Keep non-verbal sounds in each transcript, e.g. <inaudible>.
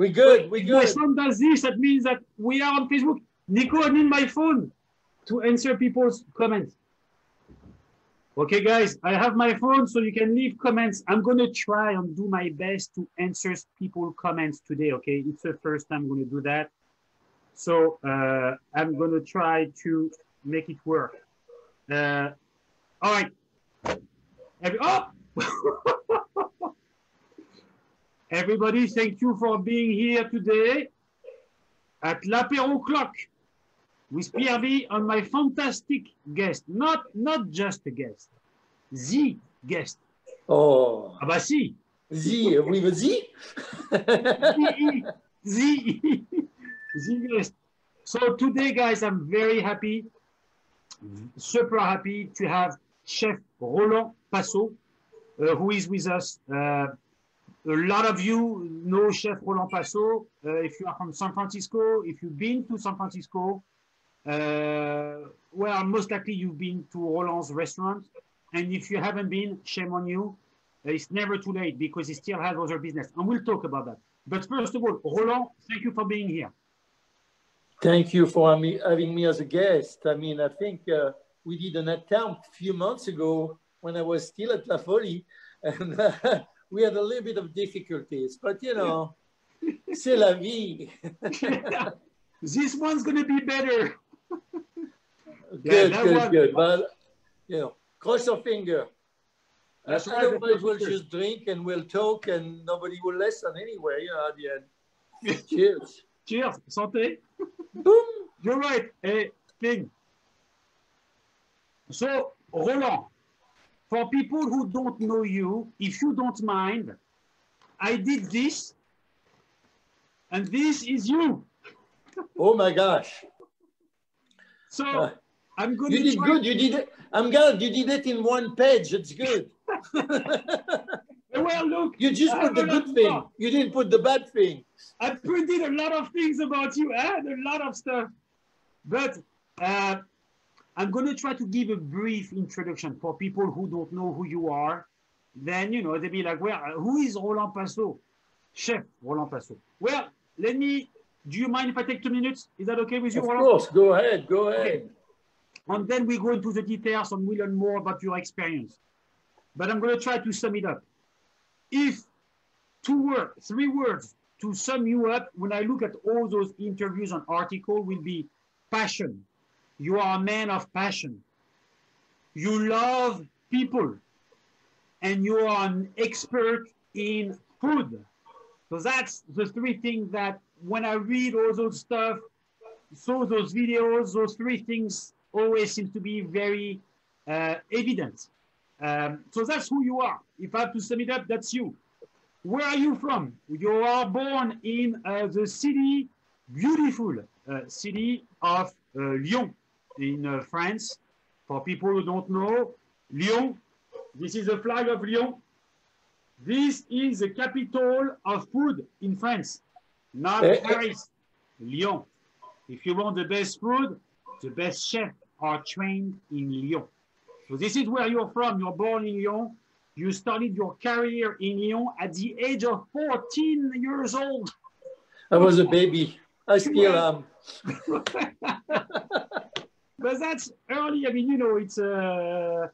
We good. We If my son does this, that means that we are on Facebook. Nico, I need my phone to answer people's comments. Okay, guys, I have my phone so you can leave comments. I'm going to try and do my best to answer people's comments today. Okay, it's the first time I'm going to do that. So uh, I'm going to try to make it work. Uh, all right. Every- oh! <laughs> Everybody, thank you for being here today at l'apéro clock with Pierre V and my fantastic guest. Not, not just a guest, the guest. Oh, Ah bah si, Z with a Z. the, the, the guest. So today, guys, I'm very happy, super happy to have Chef Roland Passot, uh, who is with us. Uh, a lot of you know Chef Roland Passot. Uh, if you are from San Francisco, if you've been to San Francisco, uh, well, most likely you've been to Roland's restaurant. And if you haven't been, shame on you. Uh, It's never too late because he still has other business. And we'll talk about that. But first of all, Roland, thank you for being here. Thank you for having me as a guest. I mean, I think uh, we did an attempt a few months ago when I was still at La Folie, <laughs> and uh, we had a little bit of difficulties. But you know, c'est la vie. <laughs> this one's going to be better. <laughs> good, that good, one- good. But you know, cross your finger. That's right. Otherwise, we'll just drink and we'll talk, and nobody will listen anyway. You know, at the end. <laughs> Cheers. Cheers. Santé. Boom. You're right. Hey, King. So, Roland, for people who don't know you, if you don't mind, I did this, and this is you. <laughs> Oh my gosh. So, Uh, I'm going You did good. You did it. I'm glad you did it in one page. It's good. <laughs> Well, look, you just I put the have a lot good thing. stuff. You didn't put the bad thing. I printed a lot of things about you. I had a lot of stuff. But uh, I'm going to try to give a brief introduction for people who don't know who you are. Then, you know, they'll be like, well, uh, who is Roland Passot? Chef Roland Passot. Well, let me, do you mind if I take two minutes? Is that okay with you, Of Roland? course. Go ahead. Go ahead. And then we go into the details and we learn more about your experience. But I'm going to try to sum it up. If two words, three words to sum you up, when I look at all those interviews and articles, will be passion. You are a man of passion. You love people. And you are an expert in food. So that's the three things that when I read all those stuff, saw those videos, those three things always seem to be very uh, evident. Um, so that's who you are. If I have to sum it up, that's you. Where are you from? You are born in uh, the city, beautiful uh, city of uh, Lyon in uh, France. For people who don't know, Lyon, this is the flag of Lyon. This is the capital of food in France, not Eh, eh. Paris, Lyon. If you want the best food, the best chefs are trained in Lyon. So this is where you're from. You're born in Lyon. You started your career in Lyon at the age of 14 years old. I was a baby. I still am. <laughs> But that's early. I mean, you know, it's uh,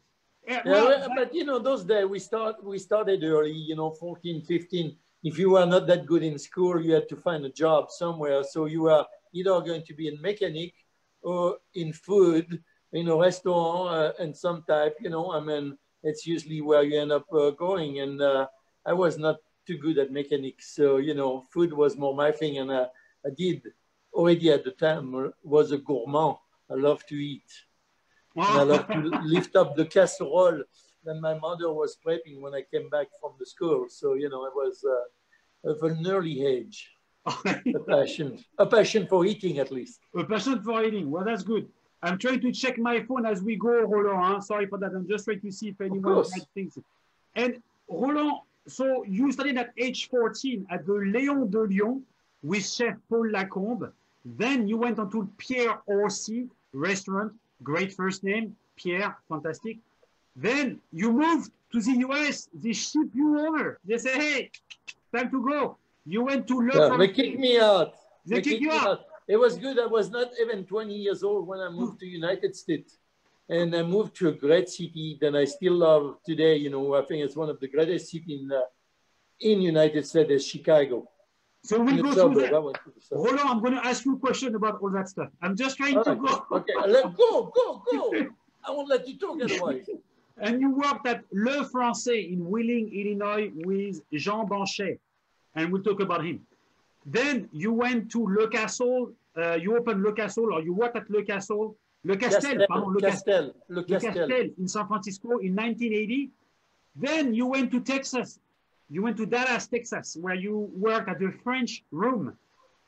eh, Yeah, well, but you know, those days we start we started early, you know, 14, 15. If you were not that good in school, you had to find a job somewhere. So you are either going to be a mechanic or in food, in a restaurant uh, and some type, you know, I mean, it's usually where you end up uh, going. And uh, I was not too good at mechanics. So, you know, food was more my thing. And uh, I did already at the time uh, was a gourmand. I love to eat. And I love to <laughs> lift up the casserole that my mother was prepping when I came back from the school. So, you know, it was uh, of an early age, <laughs> a passion, a passion for eating at least. A passion for eating. Well, that's good. I'm trying to check my phone as we go, Roland. Huh? Sorry for that. I'm just trying to see if anyone had things. And Roland, so you studied at age 14 at the Léon de Lyon with Chef Paul Lacombe. Then you went on to Pierre Orsi restaurant. Great first name, Pierre, fantastic. Then you moved to the US. They ship you over. They say, hey, time to go. You went to Le Yeah, they kicked me out. They kicked you me out. It was good. I was not even 20 years old when I moved to United States. And I moved to a great city that I still love today. You know, I think it's one of the greatest cities in, uh, in United States is Chicago. So we'll go through that. went to the suburb. Hold on, I'm going to ask you a question about all that stuff. I'm just trying All to right. go. Okay, let <laughs> go, go, go. I won't let you talk otherwise. <laughs> And you worked at Le Francais in Wheeling, Illinois with Jean Banchet. And we'll talk about him. Then you went to Le Castle. Uh, you opened Le Castle or you worked at Le Castle. Le Castel, pardon, Le Castel. Castel, Le Le Castel. Castel in San Francisco in 1980. Then you went to Texas. You went to Dallas, Texas, where you worked at the French Room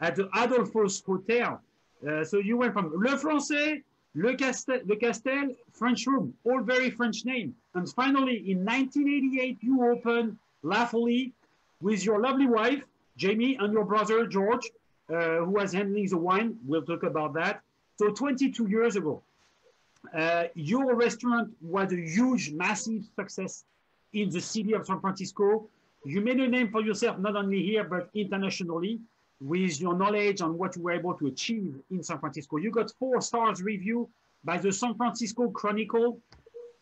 at the Adolphus Hotel. Uh, so you went from Le Francais, Le Castel, Le Castel, French Room, all very French name. And finally, in 1988, you opened La Folie with your lovely wife, Jamie, and your brother, George, uh, who was handling the wine. We'll talk about that. So 22 years ago, uh, your restaurant was a huge, massive success in the city of San Francisco. You made a name for yourself, not only here, but internationally, with your knowledge on what you were able to achieve in San Francisco. You got four stars review by the San Francisco Chronicle,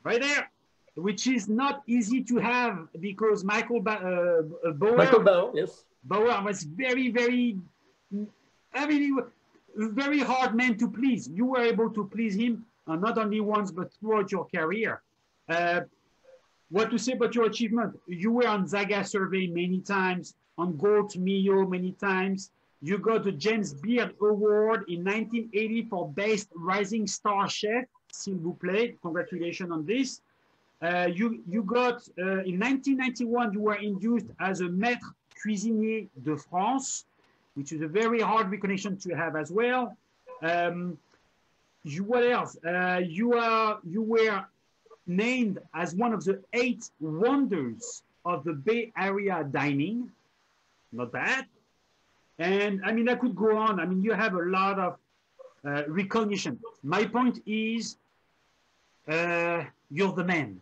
right there, which is not easy to have because Michael ba- uh, Bauer, Michael Bauer, yes. Bauer was very, very, I mean, he was a very hard man to please. You were able to please him, uh, not only once, but throughout your career. Uh, what to say about your achievement? You were on Zagat survey many times, on Gault Millau many times. You got the James Beard Award in 1980 for Best Rising Star Chef. S'il vous plaît, congratulations on this. Uh, you, you got, uh, in 1991, you were induced as a Maître Cuisinier de France, which is a very hard recognition to have as well. Um, you, what else? Uh, you, are, you were named as one of the eight wonders of the Bay Area dining. Not bad. And I mean, I could go on. I mean, you have a lot of uh, recognition. My point is, uh, you're the man.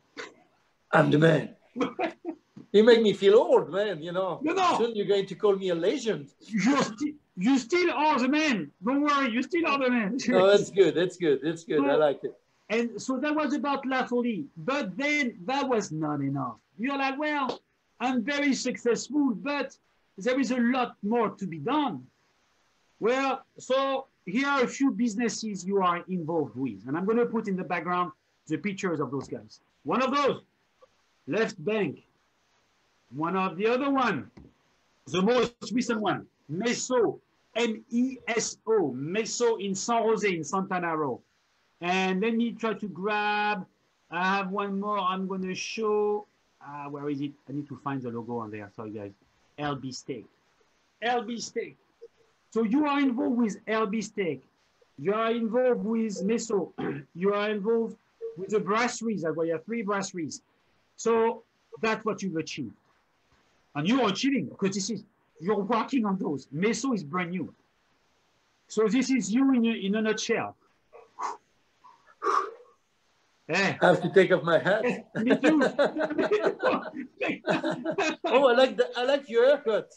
I'm the man. You make me feel old, man, you know. No, no. Soon you're going to call me a legend. You're sti- you still are the man. Don't worry, you still are the man. No, that's good. That's good. That's good. I like it. And so that was about La Folie. But then that was not enough. You're like, well, I'm very successful, but there is a lot more to be done. Well, so here are a few businesses you are involved with. And I'm going to put in the background the pictures of those guys. One of those, Left Bank. One of the other one, the most recent one, Meso, M-E-S-O, Meso in San Jose in Santana Row. And let me try to grab, I have one more I'm going to show. Uh, where is it? I need to find the logo on there. Sorry, guys. LB Steak. LB Steak. So you are involved with LB Steak. You are involved with Meso. <clears throat> you are involved with the brasseries. I've got here three brasseries. So that's what you've achieved. And you're achieving because this is, you're working on those. Meso is brand new. So this is you in in a nutshell. Eh, I have to take off my hat. me too. <laughs> oh, I like the, I like your haircut.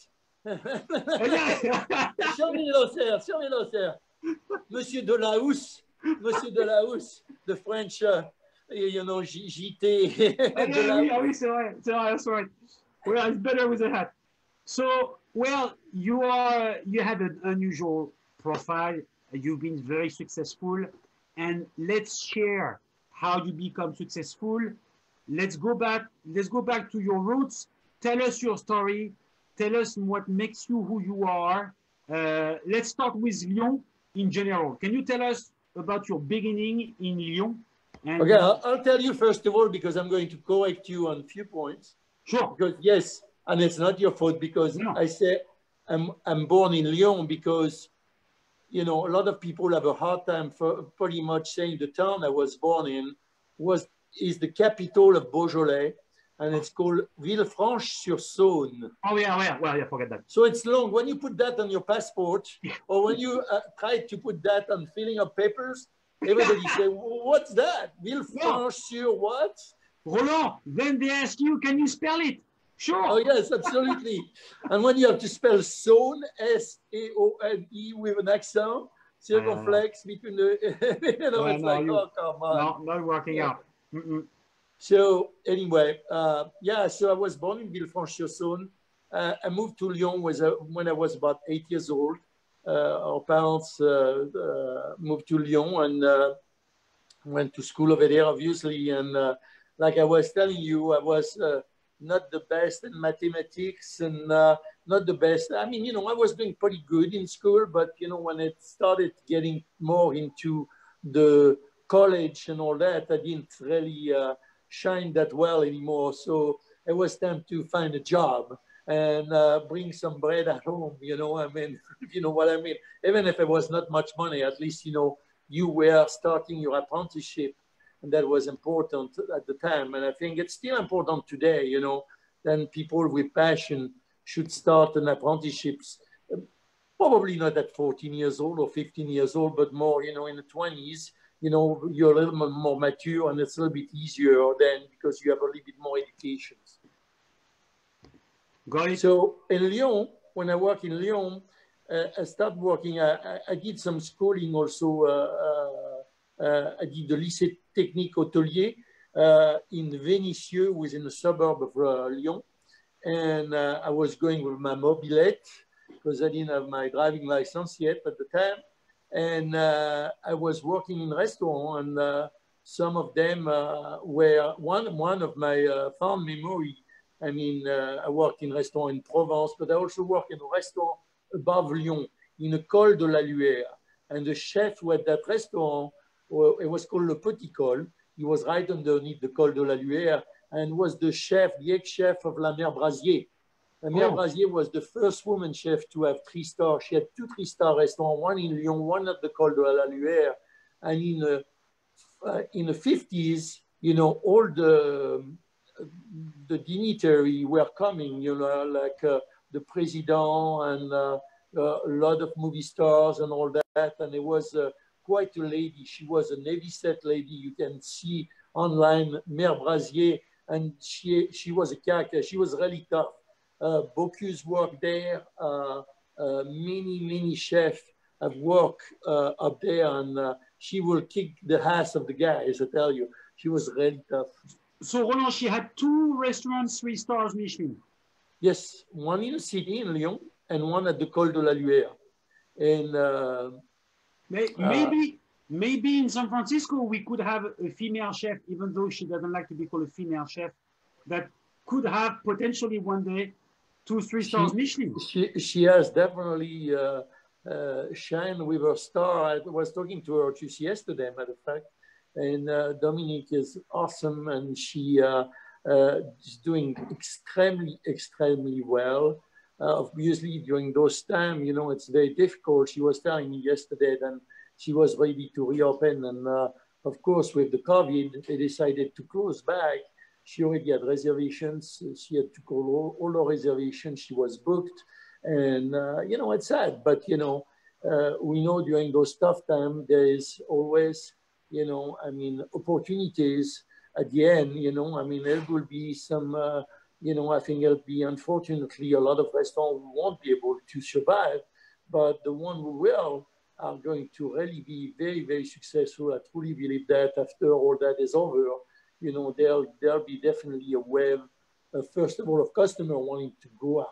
<laughs> Show me those hair. Show me those hair. Monsieur de la Housse. Monsieur de la Housse, the French, uh, you know, JT. <laughs> Ah, de yeah, la oui, ah oui, c'est vrai, c'est vrai, that's right. Well, it's better with a hat. So, well, you are, you have an unusual profile. You've been very successful, and let's share how you become successful. Let's go back. Let's go back to your roots. Tell us your story. Tell us what makes you who you are. Uh, let's start with Lyon in general. Can you tell us about your beginning in Lyon? And, Okay, I'll, I'll tell you first of all because I'm going to correct you on a few points. Sure. Because yes, and it's not your fault because No. I say I'm I'm born in Lyon because you know a lot of people have a hard time for pretty much saying the town I was born in was is the capital of Beaujolais and it's called Villefranche-sur-Saône. Oh yeah, yeah, well, yeah, forget that. So it's long. When you put that on your passport <laughs> or when you uh, try to put that on filling up papers, everybody <laughs> say, "What's that? Villefranche-sur what?" Roland, then they ask you, can you spell it? Sure. Oh yes, absolutely. and when you have to spell Saone, S-A-O-N-E with an accent, circumflex between the, <laughs> you know, Yeah, it's no, like, oh, come on. No, no working Yeah. out. Mm-mm. So anyway, uh, yeah, so I was born in Villefranche-sur-Saône. Uh, I moved to Lyon was, uh, when I was about eight years old. Uh, our parents uh, uh, moved to Lyon and uh, went to school over there, obviously. And uh, like I was telling you, I was uh, not the best in mathematics and uh, not the best. I mean, you know, I was doing pretty good in school, but you know, when it started getting more into the college and all that, I didn't really uh, shine that well anymore. So it was time to find a job and uh, bring some bread at home. You know, I mean, <laughs> you know what I mean. Even if it was not much money, at least you know you were starting your apprenticeship, and that was important at the time. And I think it's still important today. You know, then people with passion should start an apprenticeships. Probably not at 14 years old or 15 years old, but more, you know, in the 20s. You know, you're a little bit more mature, and it's a little bit easier then because you have a little bit more education. Got it. So in Lyon, when I work in Lyon, uh, I started working. I, I, I did some schooling also. Uh, uh, I did the lycée technique hôtelier uh, in Vénissieux, within the suburb of uh, Lyon, and uh, I was going with my Mobylette because I didn't have my driving license yet at the time, and uh, I was working in restaurant, and some of them uh, were one one of my uh, fond memory I mean, uh, I worked in restaurant in Provence, but I also worked in a restaurant above Lyon, in a Col de la Luère. And the chef who had that restaurant, it was called Le Petit Col. He was right underneath the Col de la Luère and was the chef, the ex-chef of La Mère Brasier. La Mère Oh. Brasier was the first woman chef to have three stars. She had two three-star restaurants, one in Lyon, one at the Col de la Luère. And in the, uh, in the 50s, you know, all the the dignitary were coming, you know, like uh, the president and uh, uh, a lot of movie stars and all that. And it was uh, quite a lady. She was a Navy set lady. You can see online Mère Brasier, and she she was a character. She was really tough. Uh, Bocuse worked there. Uh, uh, many many chefs have worked uh, up there, and uh, she will kick the ass of the guys. I tell you, she was really tough. So Roland, she had two restaurants, three stars Michelin. Yes, one in the city in Lyon and one at the Col de la Luère. And uh, May- Uh, Maybe, maybe in San Francisco we could have a female chef, even though she doesn't like to be called a female chef, that could have potentially one day two, three stars Michelin. she, she has definitely uh, uh, shined with her star. I was talking to her just yesterday, matter of fact. And uh, Dominique is awesome and she uh, uh, is doing extremely, extremely well. Uh, obviously, during those times, you know, it's very difficult. She was telling me yesterday that she was ready to reopen. And uh, of course, with the COVID, they decided to close back. She already had reservations. She had to call all, all her reservations. She was booked. And, uh, you know, it's sad, but, you know, uh, we know during those tough times, there is always, you know, I mean, opportunities at the end, you know, I mean, there will be some, uh, you know, I think it'll be unfortunately a lot of restaurants won't be able to survive, but the one who will are going to really be very, very successful. I truly believe that after all that is over, you know, there'll, there'll be definitely a wave, uh, first of all, of customer wanting to go out.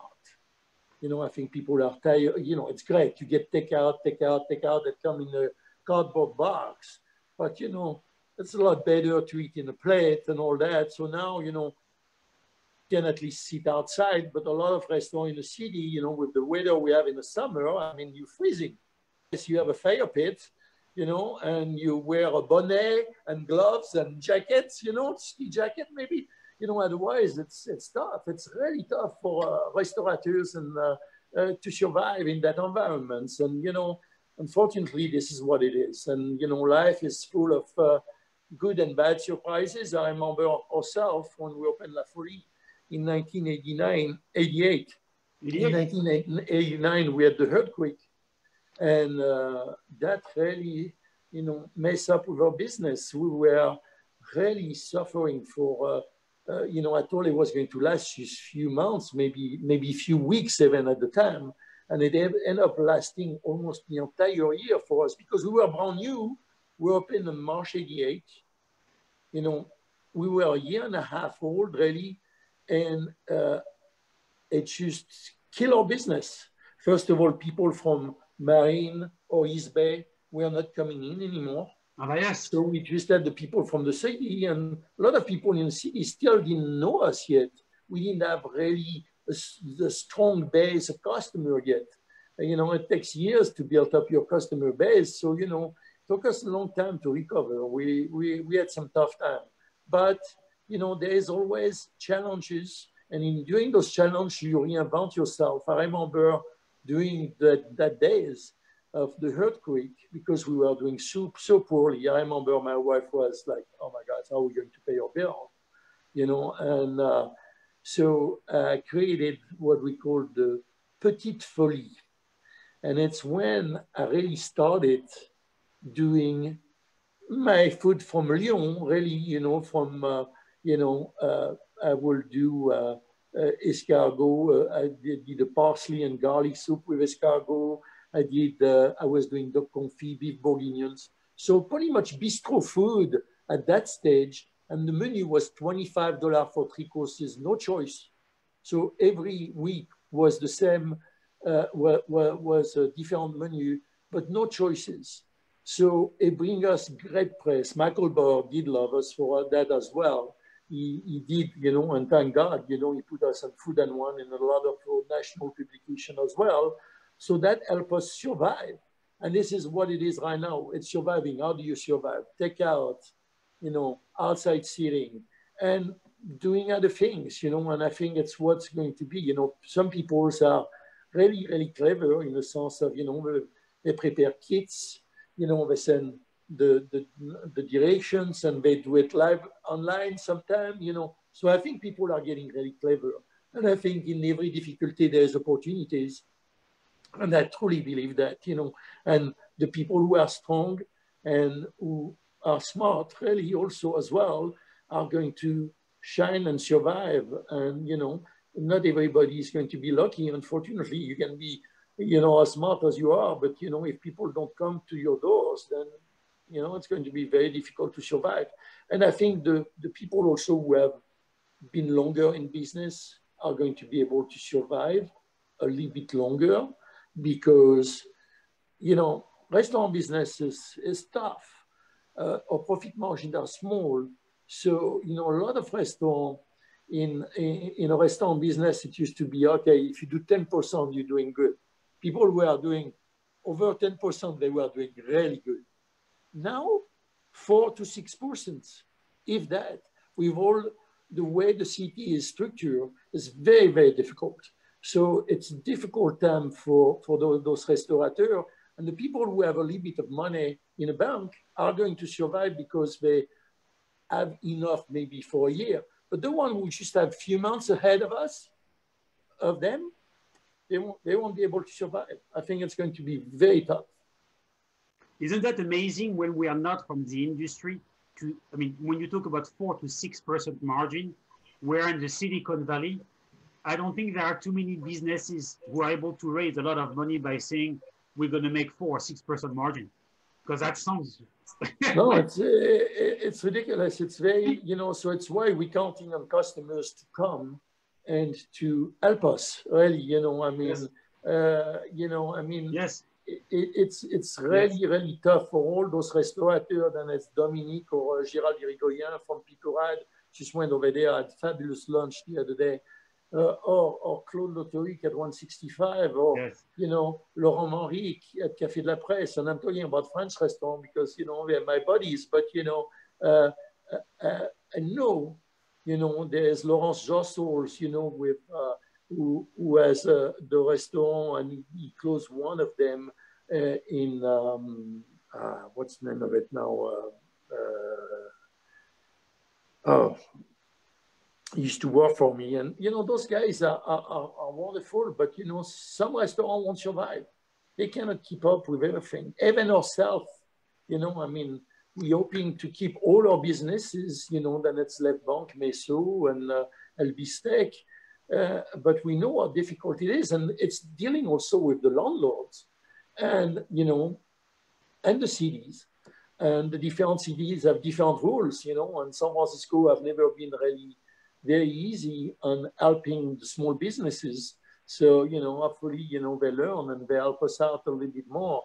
You know, I think people are tired. You know, it's great. You get takeout, takeout, takeout that come in a cardboard box. But, you know, it's a lot better to eat in a plate and all that. So now, you know, can at least sit outside. But a lot of restaurants in the city, you know, with the weather we have in the summer, I mean, you're freezing. Yes, you have a fire pit, you know, and you wear a bonnet and gloves and jackets, you know, ski jacket maybe. You know, otherwise it's it's tough. It's really tough for uh, restaurateurs and uh, uh, to survive in that environment. And you know, unfortunately, this is what it is. And you know, life is full of uh, good and bad surprises. I remember ourselves when we opened La Folie in 1989, 88. In 1989, we had the earthquake, and uh, that really, you know, messed up with our business. We were really suffering for uh, uh, you know, I thought it was going to last just a few months, maybe maybe a few weeks even at the time, and it ended up lasting almost the entire year for us because we were brand new. We opened in March '88. You know, we were a year and a half old really, and uh, it just killed our business. First of all, people from Marin or East Bay were not coming in anymore. Ah, yes. So we just had the people from the city, and a lot of people in the city still didn't know us yet. We didn't have really a, a strong base of customer yet. And, you know, it takes years to build up your customer base. So, you know, it took us a long time to recover. We, we, we had some tough time. But, you know, there is always challenges. And in doing those challenges, you reinvent yourself. I remember doing that, that days of the earthquake because we were doing so, so poorly. I remember my wife was like, oh my God, how are we going to pay our bill? You know, and uh, so I created what we call the Petite Folie. And it's when I really started doing my food from Lyon, really, you know, from, uh, you know, uh, I will do uh, uh escargot, I did, did the parsley and garlic soup with escargot, I did, I was doing duck confit, beef bourguignons. So pretty much bistro food at that stage. And the menu was $25 for three courses, no choice. So every week was the same, uh, was a different menu, but no choices. So it brings us great press. Michael Bauer did love us for that as well. He, he, did, you know, and thank God, you know, he put us on Food and Wine in a lot of national publication as well. So that helped us survive. And this is what it is right now. It's surviving. How do you survive? Take out, you know, outside seating and doing other things, you know, and I think it's what's going to be, you know, some people are really, really clever in the sense of, you know, they prepare kits, you know, they send the, the, the directions and they do it live online sometimes, you know. So I think people are getting really clever. And I think in every difficulty, there's opportunities. And I truly believe that, you know, and the people who are strong and who are smart really also as well are going to shine and survive. And, you know, not everybody is going to be lucky. Unfortunately, you can be, you know, as smart as you are, but, you know, if people don't come to your doors, then, you know, it's going to be very difficult to survive. And I think the, the people also who have been longer in business are going to be able to survive a little bit longer because, you know, restaurant business is, is tough. Uh, our profit margins are small. So, you know, a lot of restaurants in, in, in, a restaurant business, it used to be, okay, if you do 10%, you're doing good. People were doing over 10%, they were doing really good. Now, four to 6%, if that, with all the way the city is structured, is very, very difficult. So it's a difficult time for, for those, those restaurateurs. And the people who have a little bit of money in a bank are going to survive because they have enough maybe for a year. But the one who just have a few months ahead of us, of them, they won't, they won't be able to survive. I think it's going to be very tough. Isn't that amazing when we are not from the industry? To, I mean, when you talk about four to six percent margin, we're in the Silicon Valley, I don't think there are too many businesses who are able to raise a lot of money by saying we're going to make four or six percent margin, because that sounds. <laughs> no, it's it's ridiculous. It's very you know. So it's why we're counting on customers to come and to help us. Really, you know. I mean, yes. uh, you know. I mean, yes. It, it's it's really yes. really tough for all those restaurateurs and it's Dominique or uh, Gérald Hirigoyen from Piperade just went over there had fabulous lunch the other day uh, or, or Claude Le Tohic at 165, or, yes. you know, Laurent Henry at Café de la Presse. And I'm talking about French restaurant because, you know, they're my buddies, but, you know, uh, uh, I know, you know, there's Laurence Jossols, you know, with, uh, who, who has uh, the restaurant and he closed one of them uh, in, um, what's the name of it now? oh, used to work for me. And, you know, those guys are, are, are wonderful, but, you know, some restaurants won't survive. They cannot keep up with everything. Even ourselves, you know, I mean, we're hoping to keep all our businesses, you know, then it's Left Bank, Meso, and uh, LB Steak. Uh, but we know how difficult it is, and it's dealing also with the landlords, and you know, and the cities, and the different cities have different rules, you know. And San Francisco have never been really very easy on helping the small businesses. So you know, hopefully, you know, they learn and they help us out a little bit more.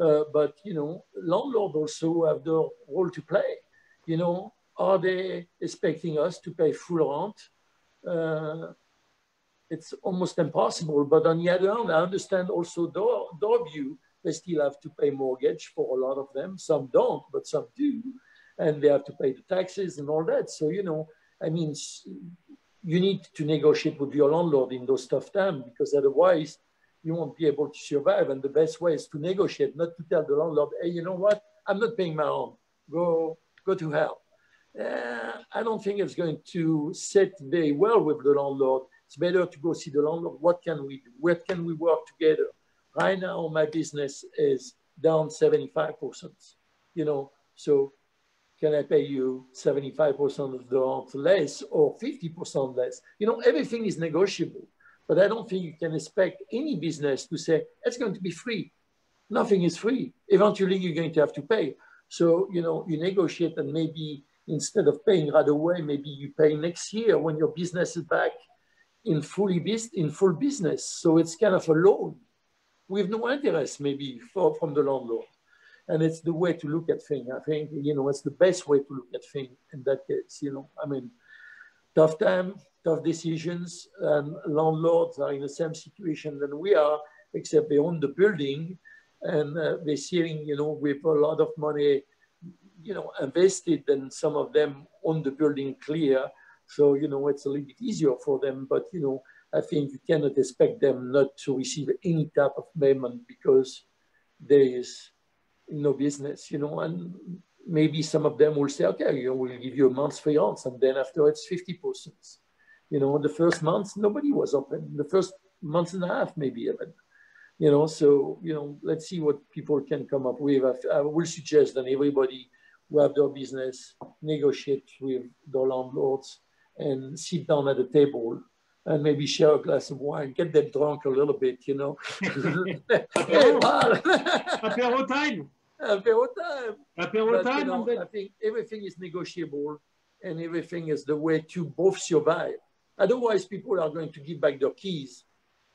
Uh, but you know, landlords also have the role to play. You know, are they expecting us to pay full rent? Uh, it's almost impossible. But on the other hand, I understand also their, their view. They still have to pay mortgage for a lot of them. Some don't, but some do. And they have to pay the taxes and all that. So, you know, I mean, you need to negotiate with your landlord in those tough times because otherwise you won't be able to survive. And the best way is to negotiate, not to tell the landlord, hey, you know what? I'm not paying my own. Go, go to hell. Uh, I don't think it's going to sit very well with the landlord. It's better to go see the landlord. What can we do? Where can we work together? Right now, my business is down 75%. You know, so can I pay you 75% of the rent less or 50% less? You know, everything is negotiable. But I don't think you can expect any business to say it's going to be free. Nothing is free. Eventually, you're going to have to pay. So, you know, you negotiate and maybe instead of paying right away, maybe you pay next year when your business is back in fully in full business. So it's kind of a loan with no interest maybe for, from the landlord. And it's the way to look at things. I think, you know, it's the best way to look at things in that case, you know. I mean, tough time, tough decisions, and landlords are in the same situation than we are, except they own the building and uh, they're sitting, you know, with a lot of money, you know, invested, and some of them own the building clear. So, you know, it's a little bit easier for them, but, you know, I think you cannot expect them not to receive any type of payment because there is no business, you know, and maybe some of them will say, okay, you know, we'll give you a month's free rent, and then after it's 50%. You know, the first month, nobody was open. The first month and a half, maybe even. You know, so, you know, let's see what people can come up with. I, I will suggest that everybody who have their business negotiate with the landlords and sit down at the table and maybe share a glass of wine, get them drunk a little bit, you know. <laughs> Apéro time. Apéro time. Apéro time. You know, I think everything is negotiable and everything is the way to both survive. Otherwise, people are going to give back their keys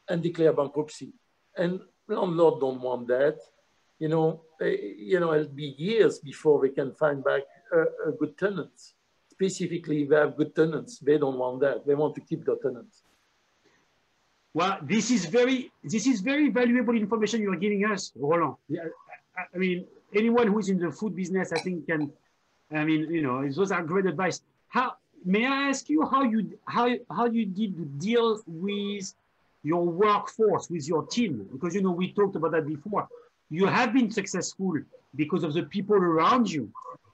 and declare bankruptcy. And landlords don't want that. You know, eh, you know, it'll be years before we can find back a, a good tenant specifically they have good tenants. They don't want that. They want to keep their tenants. Well, this is very this is very valuable information you're giving us, Roland. I mean, anyone who is in the food business, I think, can. I mean, you know, those are great advice. How may I ask you how you how how you did deal with your workforce, with your team? Because you know we talked about that before. You have been successful because of the people around you.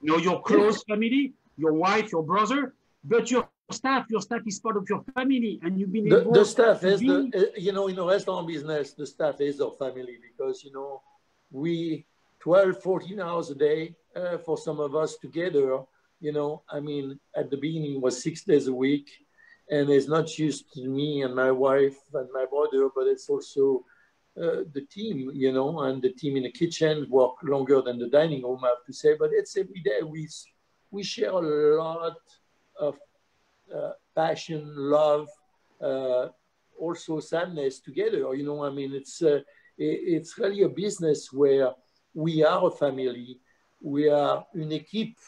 You know, your close family, your wife, your brother, but your staff, your staff is part of your family, and you've been the, the staff is be... the you know in the restaurant business, the staff is our family because you know we 12, 14 hours a day uh, for some of us together. You know, I mean, at the beginning was six days a week, and it's not just me and my wife and my brother, but it's also uh, the team, you know, and the team in the kitchen work longer than the dining room, I have to say. But it's every day we we share a lot of uh, passion, love, uh, also sadness together. You know, I mean, it's uh, it's really a business where we are a family, we are une équipe,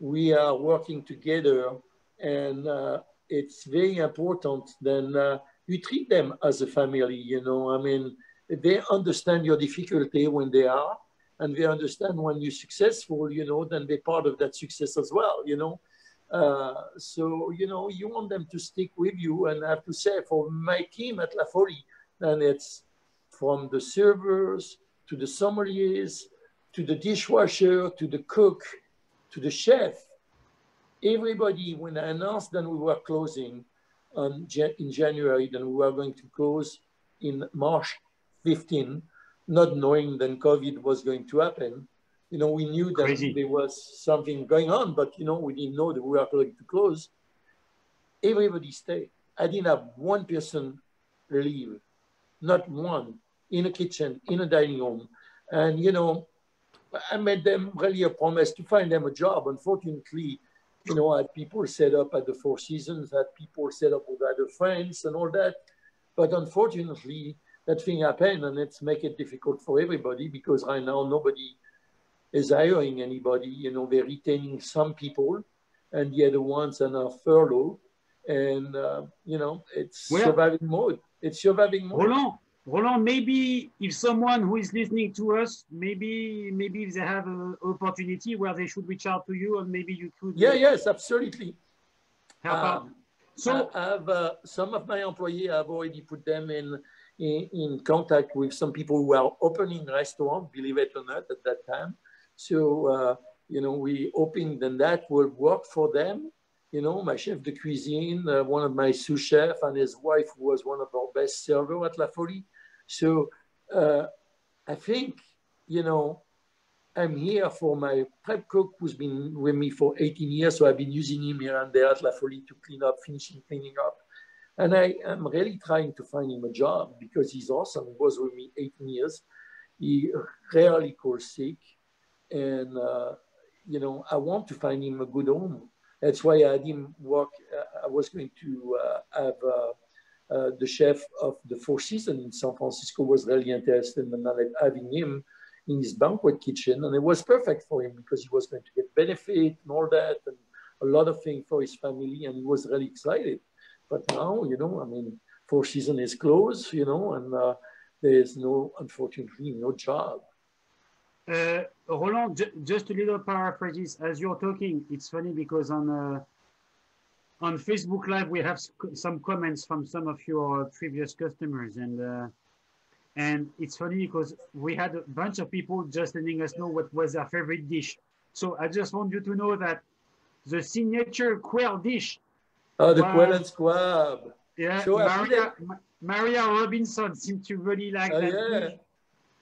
we are working together, and uh, it's very important. Then uh, you treat them as a family. You know, I mean, they understand your difficulty when they are and they understand when you're successful, you know, then they're part of that success as well, you know. Uh, so, you know, you want them to stick with you. And I have to say, for my team at La Folie, and it's from the servers to the sommeliers to the dishwasher to the cook to the chef. Everybody, when I announced that we were closing on, in January, then we were going to close in March 15, not knowing that COVID was going to happen, You know, we knew that Crazy. there was something going on, but you know, we didn't know that we were going to close. Everybody stayed. I didn't have one person leave, not one, in a kitchen, in a dining room. And you know, I made them really a promise to find them a job. Unfortunately, you know, I had people set up at the Four Seasons, had people set up with other friends and all that. But unfortunately, that thing happened and it's make it difficult for everybody because right now nobody is hiring anybody. You know, they're retaining some people and the other ones are now furlough. And, uh, you know, it's Well- surviving mode. It's surviving mode. Roland, Roland, maybe if someone who is listening to us, maybe maybe if they have an opportunity where they should reach out to you, and maybe you could Yeah, yes, absolutely. help out. Um, So I have uh, some of my employees. I've already put them in, in in contact with some people who are opening restaurants. Believe it or not, at that time. So uh, you know, we hoping then that will work for them. You know, my chef de cuisine, uh, one of my sous chef, and his wife who was one of our best server at La Folie. So uh, I think you know I'm here for my prep cook who's been with me for 18 years. So I've been using him here and there at La Folie to clean up, finishing cleaning up. And I am really trying to find him a job because he's awesome. He was with me 18 years. He rarely calls sick. And, uh, you know, I want to find him a good home. That's why I had him work. Uh, I was going to uh, have uh, uh, the chef of the Four Seasons in San Francisco was really interested in having him in his banquet kitchen, and it was perfect for him because he was going to get benefit and all that, and a lot of things for his family, and he was really excited. But now, you know, I mean, Four Season is closed, you know, and uh, there's no, unfortunately, no job. Uh, Roland, ju- just a little paraphrases as you're talking. It's funny because on uh, on Facebook Live we have some comments from some of your previous customers, and uh, and it's funny because we had a bunch of people just letting us know what was their favorite dish. So I just want you to know that the signature quail dish, Oh, the Wow. Quail and Squab. yeah, So Maria, Ma- Maria Robinson seemed to really like Oh, that yeah.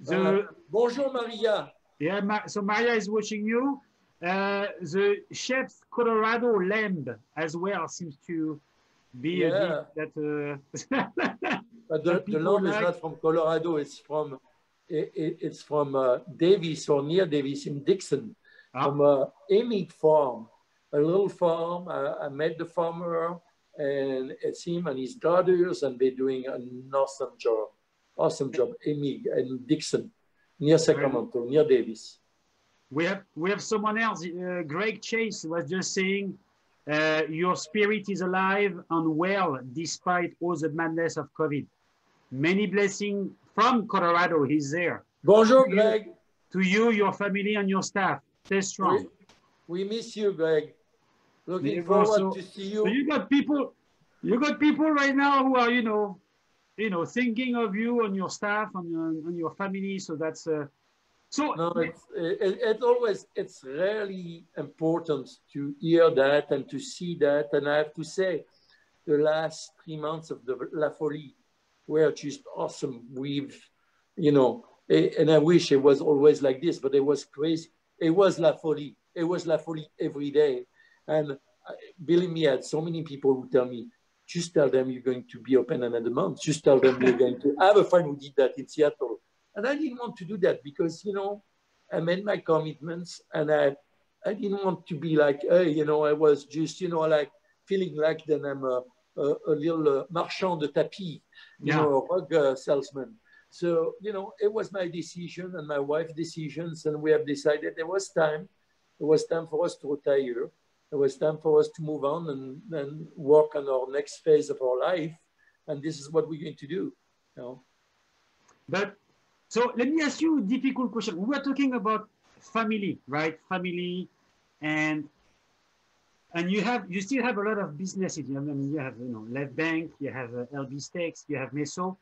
The, Uh, bonjour, Maria. Yeah, Ma- so Maria is watching you. Uh, the chef's Colorado lamb as well seems to be a Yeah. dish that. Uh, <laughs> But the, the lamb is not from Colorado. It's from it, it- it's from uh, Davis or near Davis in Dixon, Ah. from uh, Emigh Farm, a little farm. I, I met the farmer, and it's him and his daughters, and they're doing an awesome job. Awesome job, Emigh and Dixon, near Sacramento, near Davis. we have we have someone else. Uh, Greg Chase was just saying, uh, your spirit is alive and well despite all the madness of COVID. Many blessings from Colorado. He's there. Bonjour, Greg. To you, your family, and your staff. Stay strong. We, we miss you, Greg. Looking forward to see So you. you got people, you got people right now who are, you know, you know, thinking of you and your staff and your, and your family. So that's uh, so. No, it's it, it's always it's really important to hear that and to see that. And I have to say, the last three months of the La Folie were just awesome. We've, you know, and I wish it was always like this, but it was crazy. It was La Folie. It was La Folie every day. And uh, believe me, I had so many people who tell me, just tell them you're going to be open another month. Just tell them you're going to. I have a friend who did that in Seattle. And I didn't want to do that because, you know, I made my commitments and I, I didn't want to be like, hey, you know, I was just, you know, like feeling like then I'm a, a, a little uh, marchand de tapis, you Yeah. know, a rug uh, salesman. So, you know, it was my decision and my wife's decisions. And we have decided there was time. It was time for us to retire. It was time for us to move on and, and work on our next phase of our life. And this is what we're going to do. You know? But so let me ask you a difficult question. We were talking about family, right? Family, and and you have you still have a lot of businesses. I mean, you have you know Left Bank, you have uh, LB Stakes, you have Meso.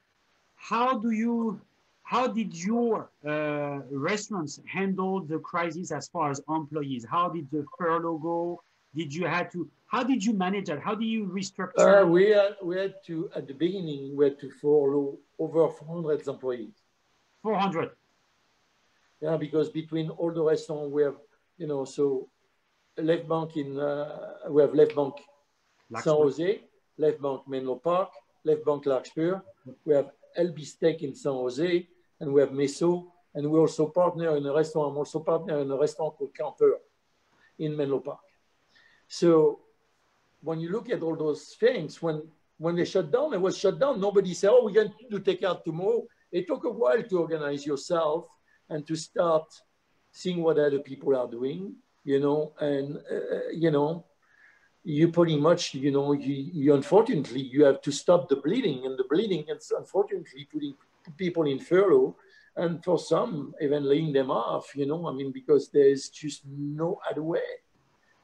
How do you? How did your uh, restaurants handle the crisis as far as employees? How did the furlough go? Did you had to? How did you manage that? How do you restructure? Uh, we, had, we had to, at the beginning, we had to follow over 400 employees. 400. Yeah, because between all the restaurants we have, you know, so Left Bank in, uh, we have Left Bank San Jose, Left Bank Menlo Park, Left Bank Larkspur. We have LB Steak in San Jose, and we have Meso, and we also partner in a restaurant. I'm also partner in a restaurant called Camper in Menlo Park. So when you look at all those things, when when they shut down, it was shut down. Nobody said, "Oh, we're going to take out tomorrow." It took a while to organize yourself and to start seeing what other people are doing, you know, and uh, you know, you pretty much, you know, you, you, unfortunately you have to stop the bleeding, and the bleeding is unfortunately putting people in furlough, and for some even laying them off, you know, I mean, because there's just no other way,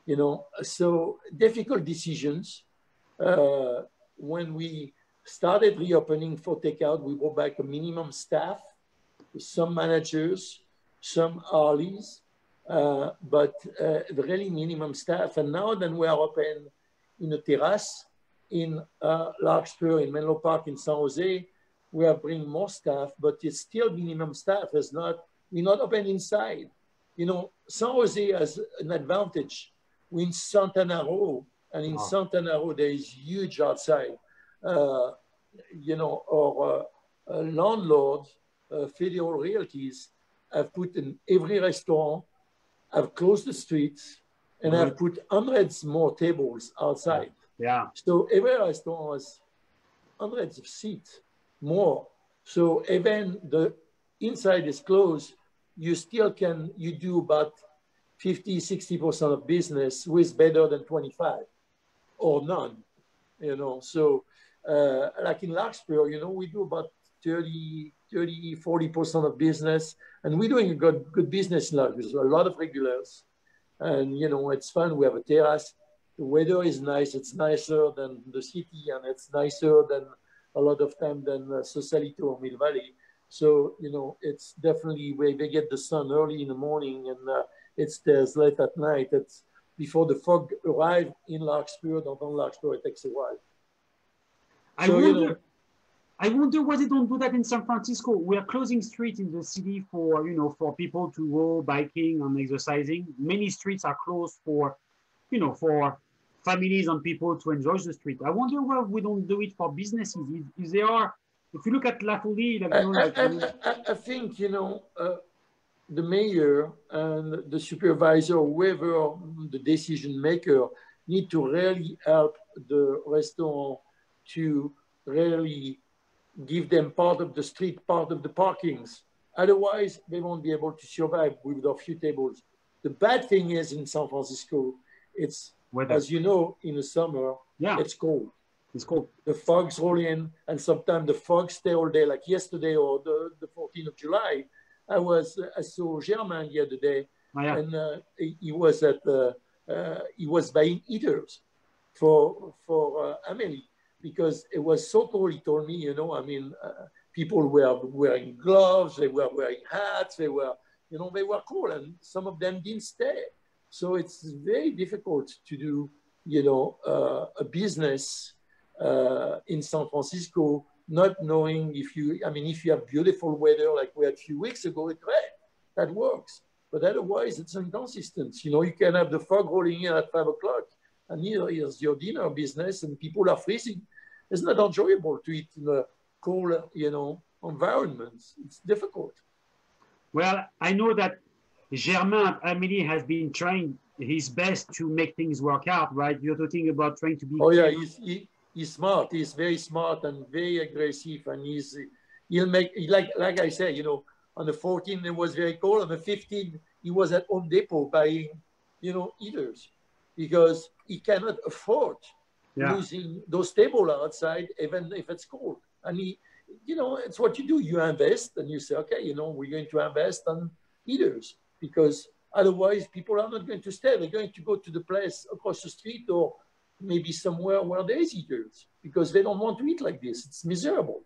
you know. So difficult decisions. Uh, when we started reopening for takeout, we brought back a minimum staff, some managers, some hourlies, uh, but uh, really minimum staff. And now then we are open in a terrace in uh, Larkspur, in Menlo Park, in San Jose. We are bringing more staff, but it's still minimum staff. It's not, we're not open inside. You know, San Jose has an advantage. We're in Santana Row, and in oh. Santana Row, there is huge outside. Uh, you know, our uh, landlords, uh, federal realties, have put in every restaurant, have closed the streets, and mm-hmm. have put hundreds more tables outside. Yeah. So every restaurant has hundreds of seats more. So even the inside is closed, you still can you do about 50, 60% of business with better than 25 or none. You know, so uh, like in Larkspur, you know, we do about 30, 30, 40% of business, and we're doing a good, good business now. There's a lot of regulars, and you know, it's fun. We have a terrace. The weather is nice. It's nicer than the city, and it's nicer than a lot of time than uh, Sausalito or Mill Valley. So, you know, it's definitely where they get the sun early in the morning and uh, it stays late at night. It's before the fog arrive in Larkspur, downtown Larkspur, it takes a while. I so, wonder, you know, I wonder why they don't do that in San Francisco. We are closing streets in the city for, you know, for people to go biking and exercising. Many streets are closed for, you know, for families and people to enjoy the street. I wonder why we don't do it for businesses. If, if they are, if you look at La Folie, like, I, like, I, I, I, think, you know, uh, the mayor and the supervisor, whoever the decision maker, need to really help the restaurant to really give them part of the street, part of the parkings. Otherwise, they won't be able to survive with a few tables. The bad thing is in San Francisco, it's, Weather. as you know, in the summer, yeah. it's cold. It's cold. The fogs roll in, and sometimes the fogs stay all day, like yesterday or the, the 14th of July. I was, I saw Germain the other day, oh, yeah. and uh, he, was at, uh, uh, he was buying heaters for, for uh, Amelie because it was so cold. He told me, you know, I mean, uh, people were wearing gloves, they were wearing hats, they were, you know, they were cool, and some of them didn't stay. So it's very difficult to do, you know, uh, a business uh, in San Francisco, not knowing if you, I mean, if you have beautiful weather like we had a few weeks ago, it's great, that works. But otherwise, it's inconsistent. You know, you can have the fog rolling in at five o'clock, and here is your dinner business, and people are freezing it's not enjoyable to eat in a cold, you know, environment. It's difficult. Well, I know that Germain Amelie has been trying his best to make things work out, right? You're talking about trying to be. Oh yeah, he, he's smart. He's very smart and very aggressive, and he's he'll make like like I said, you know, on the 14th it was very cold. On the 15th he was at Home Depot buying, you know, eaters because he cannot afford yeah. using those tables outside, even if it's cold. And he, you know, it's what you do. You invest and you say, okay, you know, we're going to invest on heaters because otherwise people are not going to stay. They're going to go to the place across the street or maybe somewhere where there's heaters because they don't want to eat like this. It's miserable.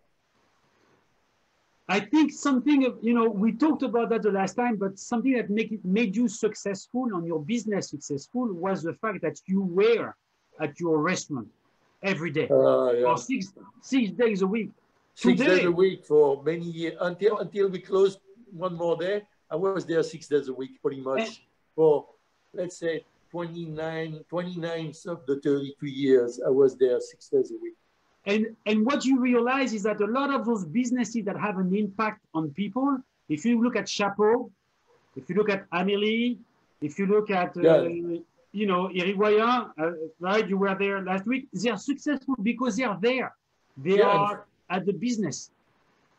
I think something, of, you know, we talked about that the last time, but something that make it, made you successful on your business successful was the fact that you were at your restaurant every day uh, yeah. or six six days a week. Six Today, days a week for many years until until we closed one more day. I was there six days a week, pretty much for let's say 29, 29 of the 32 years. I was there six days a week. And and what you realize is that a lot of those businesses that have an impact on people, if you look at Chapeau, if you look at Amelie, if you look at uh, yeah. you know Hirigoyen, uh, right? You were there last week. They are successful because they are there. They yeah. are at the business.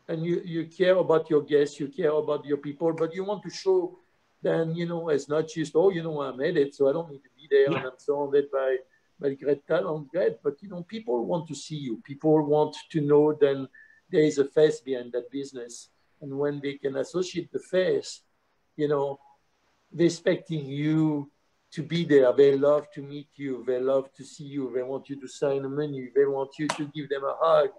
And you you care about your guests, you care about your people, but you want to show then you know it's not just oh you know I made it, so I don't need to be there, yeah. and I'm surrounded by by great talent, great. But you know people want to see you. People want to know then there is a face behind that business, and when they can associate the face, you know, they're expecting you to be there. They love to meet you. They love to see you. They want you to sign a menu. They want you to give them a hug.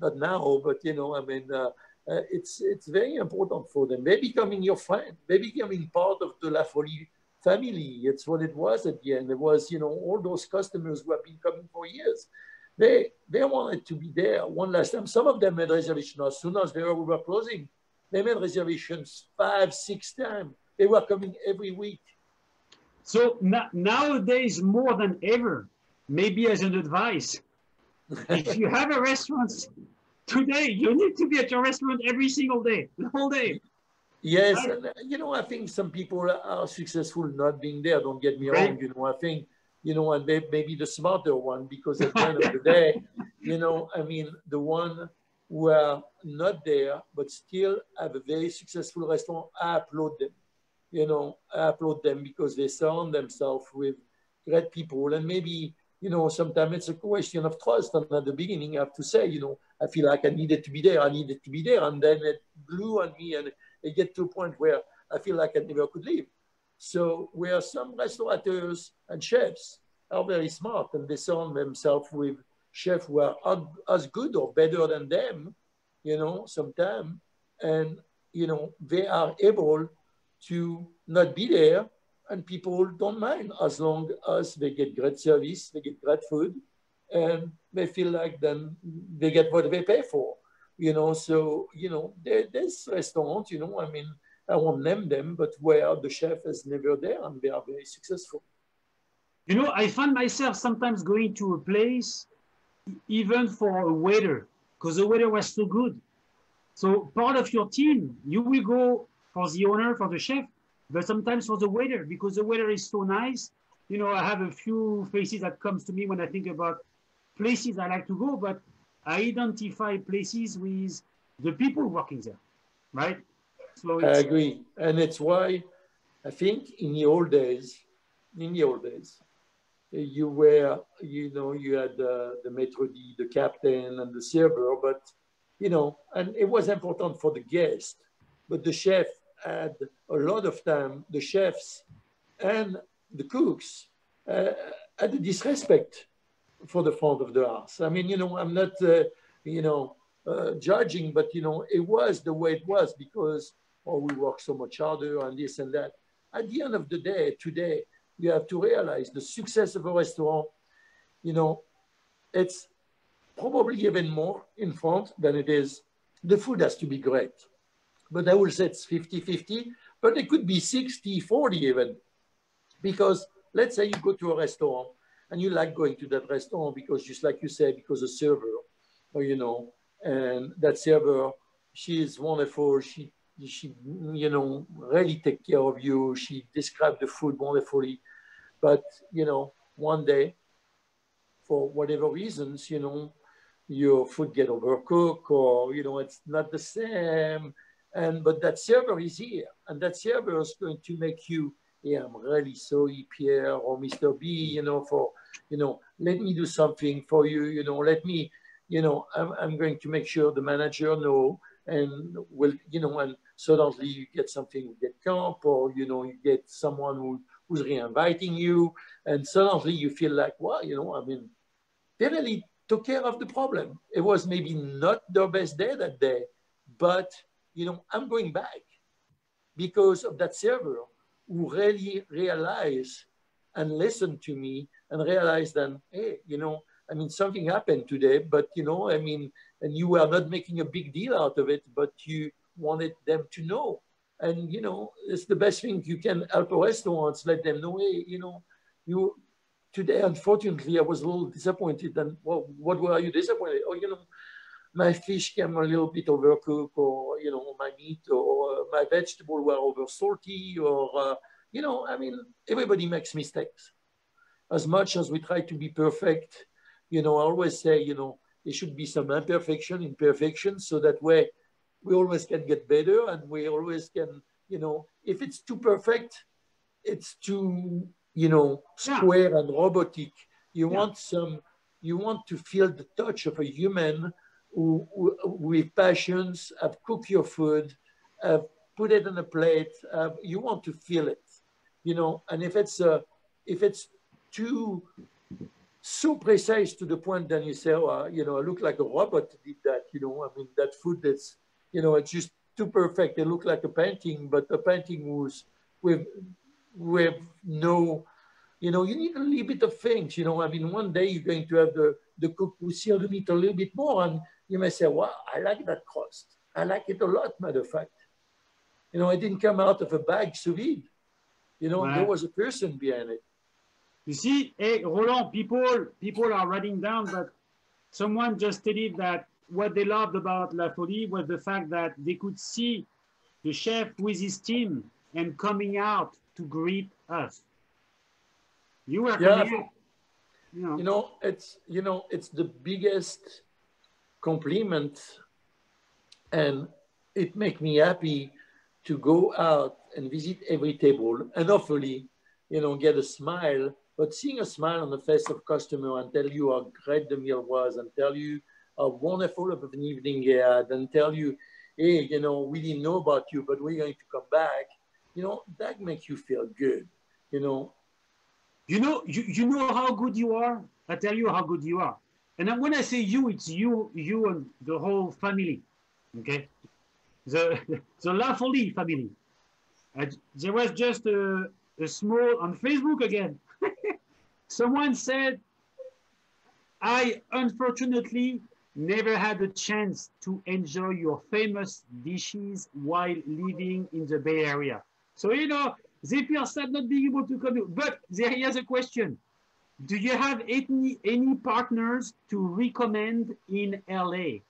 Not now, but you know, I mean, uh, uh, it's it's very important for them. They're becoming your friend. They're becoming part of the La Folie family. It's what it was at the end. It was, you know, all those customers who have been coming for years. They they wanted to be there one last time. Some of them made reservations as soon as they were, we were closing. They made reservations five, six times. They were coming every week. So nowadays, more than ever, maybe as an advice, <laughs> if you have a restaurant today you need to be at your restaurant every single day, the whole day. Yes, and, uh, you know, I think some people are successful not being there. Don't get me right. wrong. You know, I think, you know, and they maybe the smarter one because at <laughs> the end of the day, you know, I mean, the one who are not there but still have a very successful restaurant, I applaud them. You know, I applaud them because they surround themselves with great people and maybe you know, sometimes it's a question of trust. And at the beginning, I have to say, you know, I feel like I needed to be there. I needed to be there. And then it blew on me and it get to a point where I feel like I never could leave. So where some restaurateurs and chefs are very smart and they surround themselves with chefs who are as good or better than them, you know, sometimes. And, you know, they are able to not be there and people don't mind as long as they get great service, they get great food, and they feel like then they get what they pay for. You know, so you know, there, there's restaurants. You know, I mean, I won't name them, but where the chef is never there and they are very successful. You know, I find myself sometimes going to a place even for a waiter because the waiter was so good. So part of your team, you will go for the owner, for the chef, but sometimes for the weather, because the weather is so nice. You know, I have a few faces that comes to me when I think about places I like to go, but I identify places with the people working there, right? So I agree, and it's why I think in the old days, in the old days, you were, you know, you had uh, the maitre d', the captain, and the server, but you know, and it was important for the guest, but the chef had a lot of time, the chefs and the cooks uh, had a disrespect for the front of the house. I mean, you know, I'm not, uh, you know, uh, judging, but, you know, it was the way it was because, oh, we work so much harder and this and that. At the end of the day, today, you have to realize the success of a restaurant, you know, it's probably even more in front than it is. The food has to be great but I will say it's 50-50, but it could be 60-40 even. Because let's say you go to a restaurant and you like going to that restaurant because just like you said, because a server, or you know, and that server, she is wonderful. She, she, you know, really take care of you. She described the food wonderfully. But, you know, one day, for whatever reasons, you know, your food get overcooked or, you know, it's not the same and but that server is here, and that server is going to make you, yeah, I'm really sorry, Pierre or Mr. B, you know, for, you know, let me do something for you, you know, let me, you know, I'm, I'm going to make sure the manager know and will, you know, and suddenly you get something you get camp or, you know, you get someone who, who's re-inviting you and suddenly you feel like, well, you know, I mean, they really took care of the problem. It was maybe not their best day that day, but you know, I'm going back because of that server who really realized and listened to me and realized that, hey, you know, I mean, something happened today, but, you know, I mean, and you were not making a big deal out of it, but you wanted them to know. And, you know, it's the best thing you can help restaurants, let them know, hey, you know, you, today, unfortunately, I was a little disappointed. And well, what were you disappointed? Oh, you know, my fish came a little bit overcooked, or you know, my meat or my vegetable were over salty, or uh, you know, I mean, everybody makes mistakes. As much as we try to be perfect, you know, I always say, you know, there should be some imperfection, imperfection, so that way we always can get better, and we always can, you know, if it's too perfect, it's too, you know, square yeah. and robotic. You yeah. want some, you want to feel the touch of a human with passions have cooked your food, have put it on a plate. Uh, you want to feel it, you know. And if it's uh, if it's too so precise to the point that you say, oh, you know, I look like a robot did that. You know, I mean, that food that's, you know, it's just too perfect. It looked like a painting, but the painting was with with no, you know, you need a little bit of things. You know, I mean, one day you're going to have the the cook seal the meat a little bit more, and you may say, wow, I like that crust. I like it a lot, matter of fact. You know, it didn't come out of a bag sous vide. You know, right. there was a person behind it. You see, hey, Roland, people, people are writing down that someone just stated that what they loved about La Folie was the fact that they could see the chef with his team and coming out to greet us. You were yeah. coming out. You know. you know, it's you know, it's the biggest compliment and it makes me happy to go out and visit every table and hopefully, you know, get a smile. But seeing a smile on the face of customer and tell you how great the meal was and tell you how wonderful of an evening you had and tell you, hey, you know, we didn't know about you, but we're going to come back. You know, that makes you feel good. You know. You know, you, you know how good you are. I tell you how good you are. And then when I say you, it's you, you and the whole family. Okay, the <laughs> the La Folie family. there was just a, a small on Facebook again. <laughs> Someone said, "I unfortunately never had a chance to enjoy your famous dishes while living in the Bay Area." So you know, they feel sad not being able to come. But there a question do you have any, any partners to recommend in LA?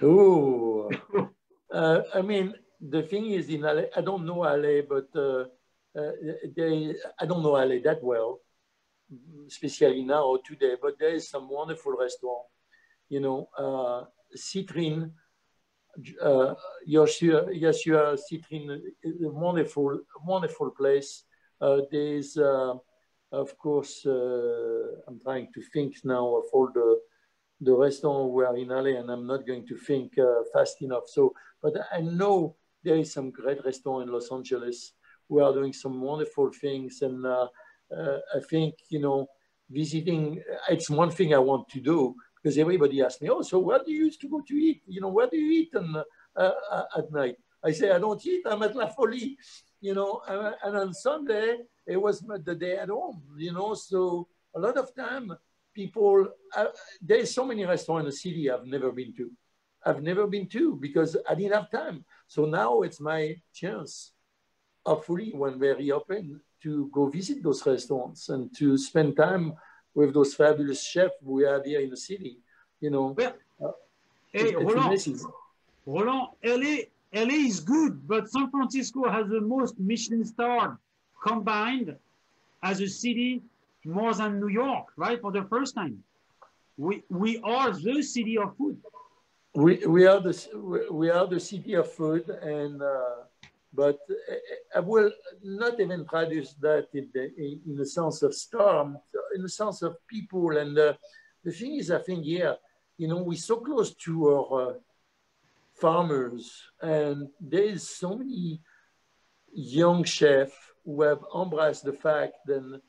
Oh, uh, I mean, the thing is in LA, I don't know LA, but uh, uh, they, I don't know LA that well, especially now or today, but there is some wonderful restaurant, you know, uh, Citrin, uh, Yeshua, Josiah Citrin, a wonderful, wonderful place. Uh, there's, uh, of course, uh, I'm trying to think now of all the the restaurants were in LA, and I'm not going to think uh, fast enough. So, but I know there is some great restaurant in Los Angeles who are doing some wonderful things, and uh, I think you know visiting. It's one thing I want to do because everybody asks me, "Oh, so where do you used to go to eat? You know, where do you eat and, uh, at night?" I say, "I don't eat. I'm at La Folie." You know, and on Sunday it was the day at home, you know. So a lot of time, people, uh, there's so many restaurants in the city I've never been to. I've never been to because I didn't have time. So now it's my chance, hopefully, when they reopen, to go visit those restaurants and to spend time with those fabulous chefs we have here in the city. You know, well, uh, hey, Roland, Roland, LA, LA is good, but San Francisco has the most Michelin star combined as a city more than New York, right? For the first time. We, we are the city of food. We, we, are, the, we are the city of food, and uh, but I will not even traduce that in the, in the sense of storm, in the sense of people. And uh, the thing is, I think, yeah, you know, we're so close to our uh, farmers, and there's so many young chefs who have embraced the fact that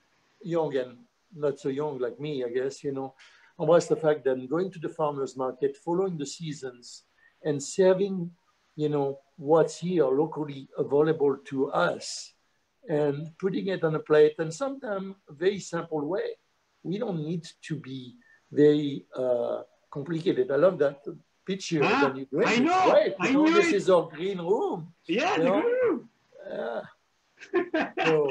young and not so young like me, I guess, you know, embrace the fact that going to the farmer's market, following the seasons and serving, you know, what's here locally available to us and putting it on a plate and sometimes a very simple way. We don't need to be very uh, complicated. I love that picture Ah, when you. I know, great. I You know, this it. is our green room. Yeah, You the know? guru. Yeah. So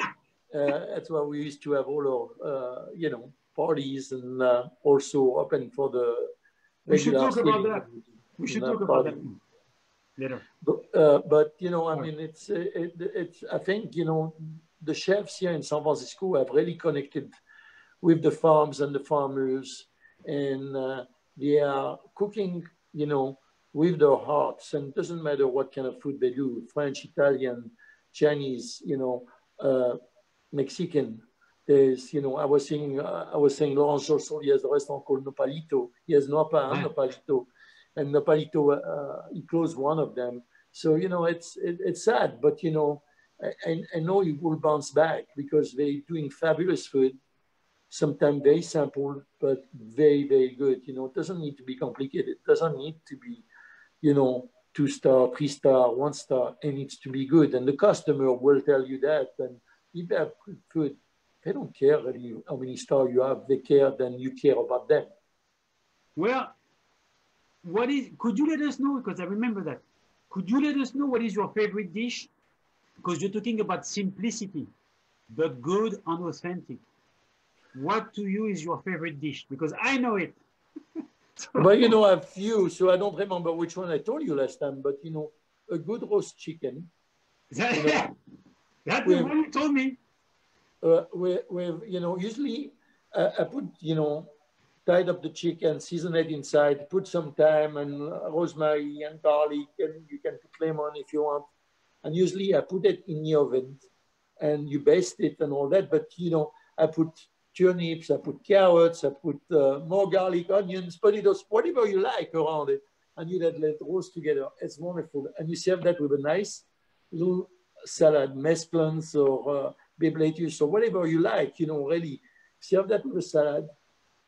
uh, that's why we used to have all our, uh, you know, parties and uh, also open for the We should talk about that. We should talk about that later. But, uh, but you know, I mean, it's it, it's. I think you know the chefs here in San Francisco have really connected with the farms and the farmers, and uh, they are cooking, you know, with their hearts. And it doesn't matter what kind of food they do: French, Italian, Chinese, you know, uh, Mexican. There's, you know, I was saying, uh, I was saying, Laurence also, he has a restaurant called Nopalito. He has Nopa and Nopalito and Nopalito, uh, he closed one of them. So, you know, it's, it, it's sad, but, you know, I, I- know he will bounce back because they're doing fabulous food, sometimes very simple, but very, very good. You know, it doesn't need to be complicated. It doesn't need to be, you know, two star, three star, one star. and it's to be good. And the customer will tell you that. And if they have food, they don't care really how many stars you have. They care, then you care about them. Well, what is, could you let us know, because I remember that, could you let us know what is your favorite dish? Because you're talking about simplicity, but good and authentic. What to you is your favorite dish? Because I know it. <laughs> <laughs> But you know, a few, so I don't remember which one I told you last time. But you know, a good roast chicken <laughs> That, that's We- the one you told me. uh, with, with, you know, usually uh, I put, you know, tied up the chicken, season it inside, put some thyme and rosemary and garlic, and you can put lemon if you want. And usually I put it in the oven and you baste it and all that. But, you know, I put turnips, I put carrots, I put uh, more garlic, onions, potatoes, whatever you like around it. And you let, it roast together. It's wonderful. And you serve that with a nice little salad, mesclans or uh, baby lettuce or whatever you like, you know, really serve that with a salad.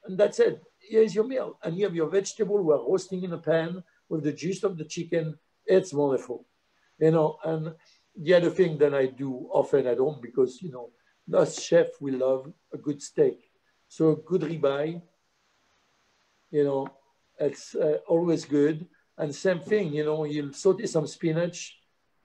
And that's it. Here's your meal. And you have your vegetable we're roasting in a pan with the juice of the chicken. It's wonderful. You know, and the other thing that I do often at home because, you know, us chef, we love a good steak. So a good ribeye, you know, it's uh, always good. And same thing, you know, you'll saute some spinach,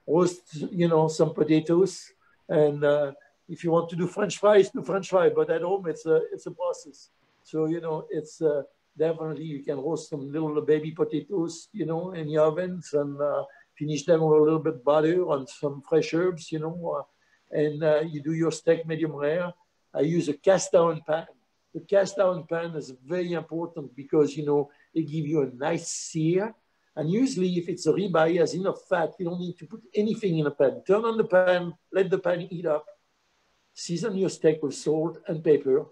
roast, you know, some potatoes. And uh, if you want to do French fries, do French fry. But at home, it's a, it's a process. So, you know, it's uh, definitely, you can roast some little baby potatoes, you know, in the ovens and uh, finish them with a little bit butter and some fresh herbs, you know, uh, and uh, you do your steak medium rare. I use a cast iron pan. The cast iron pan is very important because, you know, it gives you a nice sear. And usually if it's a ribeye it has enough fat, you don't need to put anything in a pan. Turn on the pan, let the pan heat up, season your steak with salt and pepper,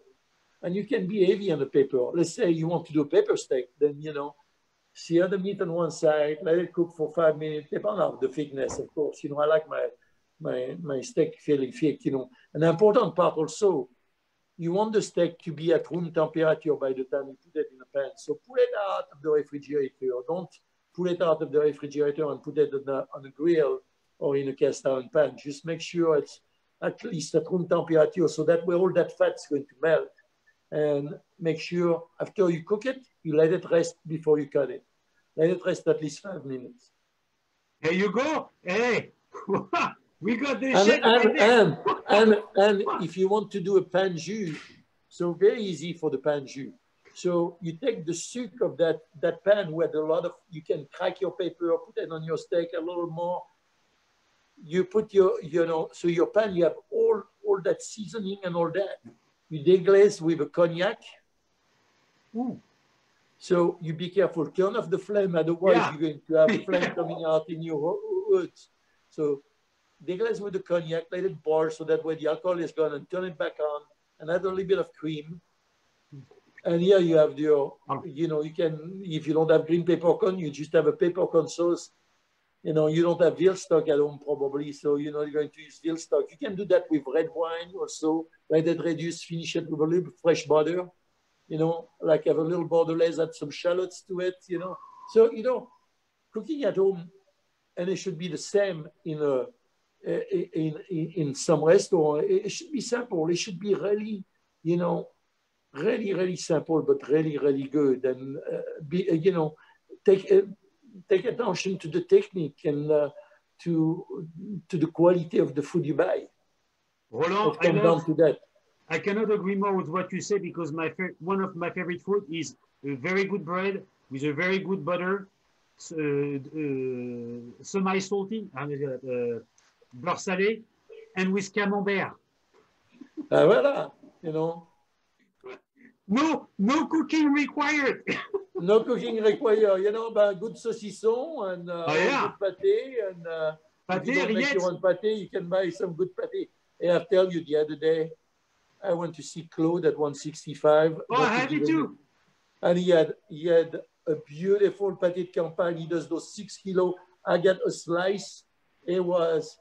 and you can be heavy on the pepper. Let's say you want to do a pepper steak, then, you know, sear the meat on one side, let it cook for five minutes, depending on the thickness, of course. You know, I like my, my, my steak you know. An important part also, you want the steak to be at room temperature by the time you put it in the pan. So pull it out of the refrigerator. Don't pull it out of the refrigerator and put it on a, on a grill or in a cast iron pan. Just make sure it's at least at room temperature so that way all that fat's going to melt. And make sure after you cook it, you let it rest before you cut it. Let it rest at least five minutes. There you go. Hey, <laughs> we got the And, chef right and, there. and, <laughs> and, and if you want to do a pan jus, so very easy for the pan jus. So you take the suc of that, that pan with a lot of, you can crack your paper, put it on your steak a little more. You put your, you know, so your pan, you have all, all that seasoning and all that. You deglaze with a cognac. Ooh. So you be careful, turn off the flame, otherwise Yeah. you're going to have a <laughs> flame coming out in your ho- hoods. So deglaze with the cognac, let it boil so that way the alcohol is gone and turn it back on and add a little bit of cream. And here you have your, Oh. you know, you can, if you don't have green peppercorn, you just have a peppercorn sauce. You know, you don't have veal stock at home probably, so you're not going to use veal stock. You can do that with red wine also, let it reduce, finish it with a little fresh butter you know, like have a little bordelaise, add some shallots to it, you know. So, you know, cooking at home, and it should be the same in a in in, in some restaurant. It should be simple. It should be really, you know, really really simple, but really really good. And uh, be, you know, take uh, take attention to the technique and uh, to to the quality of the food you buy. Roland, I, love, down to that. I cannot agree more with what you say because my one of my favorite food is a very good bread with a very good butter, uh, uh, semi-salty, uh, uh, beurre salé, and with camembert. Uh, voilà, you know, No, no cooking required. <laughs> no cooking required. You know, but good saucisson and uh, Oh, yeah. good pâté and. Uh, if you Pâté, don't make your own pâté, you can buy some good pâté. And I tell you, the other day, I went to see Claude at 165. Oh, not I to it too. And he had he had a beautiful pâté de campagne. He does those six kilo. I got a slice. It was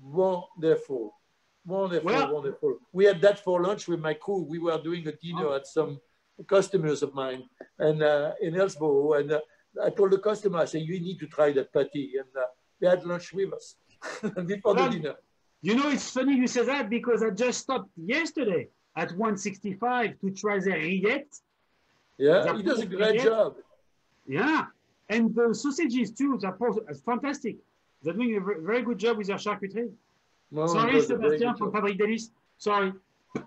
wonderful, wonderful, Well- wonderful. We had that for lunch with my crew. We were doing a dinner Oh. at some customers of mine and uh, in Hillsborough. And uh, I told the customer, I said, you need to try that pâté. And uh, they had lunch with us <laughs> before the dinner. You know, it's funny you say that because I just stopped yesterday at 165 to try the rillette. Yeah, That he does a great rillette. job. Yeah, and the sausages too. They're fantastic. They're doing a very good job with their charcuterie. No, Sorry, does a very Sebastian from. Fabrique Délices. Sorry. <laughs>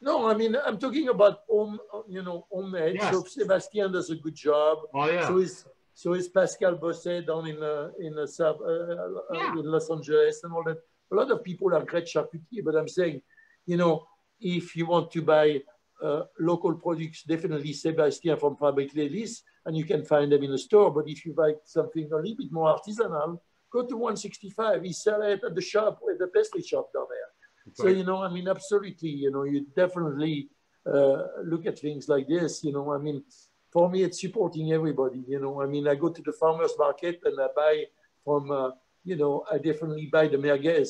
No, I mean, I'm talking about home, you know, homemade. Yes. So Sebastian does a good job. Oh yeah. So is so is Pascal Bosset down in uh, in uh, Sub- uh, uh, Yeah. in Los Angeles and all that. A lot of people are great charcutier, but I'm saying, you know, if you want to buy uh, local products, definitely Sebastian from Fabrique Délices, and you can find them in the store. But if you buy something a little bit more artisanal, go to 165. He sell it at the shop, at the pastry shop down there. So, you know, I mean, absolutely, you know, you definitely uh, look at things like this, you know, I mean, for me, it's supporting everybody, you know, I mean, I go to the farmer's market and I buy from, uh, you know, I definitely buy the merguez,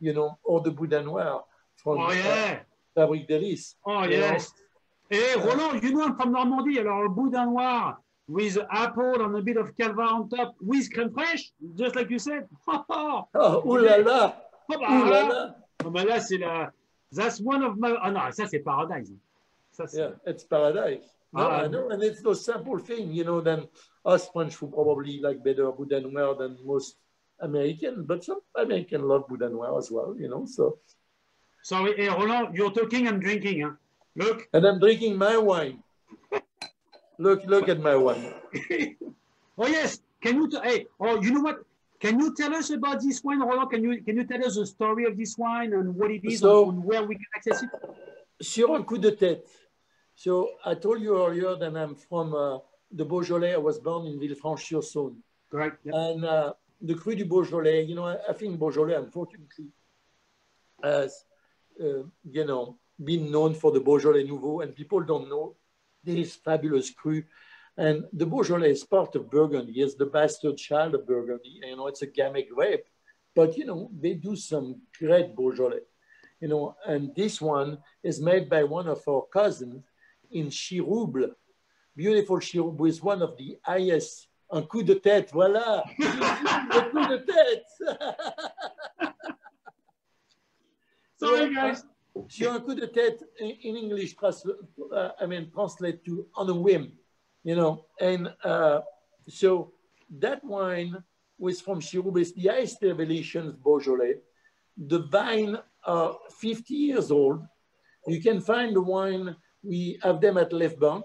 you know, or the boudin noir from Oh uh, yeah. Fabrique Délices. Oh you know. yes. Hey Roland, you know I'm from Normandy. Alors le boudin noir with apple and a bit of calva on top with crème fraîche, just like you said. <laughs> oh, Oh, ooh la la, bah, ooh la là, la. oh, là c'est la. That's one of my. Ah non, ça c'est paradise. Ça. Yeah, it's paradise. No, Ah, I know, and it's those simple thing, you know, then us French who probably like better boudin noir than most American, but some American love boudin noir as well, you know, so. Sorry, hey Roland, you're talking and drinking. Hein. Look. And I'm drinking my wine. Look, look at my wine. <laughs> oh yes. Can you? Hey. Oh, you know what? Can you tell us about this wine, Roland? Can you can you tell us the story of this wine and what it is So- and where we can access it? Sur un coup de tête. So I told you earlier that I'm from uh, the Beaujolais. I was born in Villefranche-sur-Saône. Correct. Yeah. And uh, the Cru du Beaujolais, you know, I, I think Beaujolais, unfortunately, has, uh, you know, been known for the Beaujolais Nouveau, and people don't know this fabulous cru. And the Beaujolais is part of Burgundy. It's the bastard child of Burgundy. You know, it's a gamay grape, but you know, they do some great Beaujolais. You know, and this one is made by one of our cousins in Chiroubles. Beautiful Chiroubles is one of the highest. Un coup de tête, voilà. <laughs> Un coup de tête. <laughs> Sorry, guys. Sur un coup de tête, in, English, uh, I mean, translate to on a whim, you know. And uh, so that wine was from Chiroubles, it's the highest elevation of Beaujolais. The vine are 50 years old. You can find the wine, we have them at Left Bank,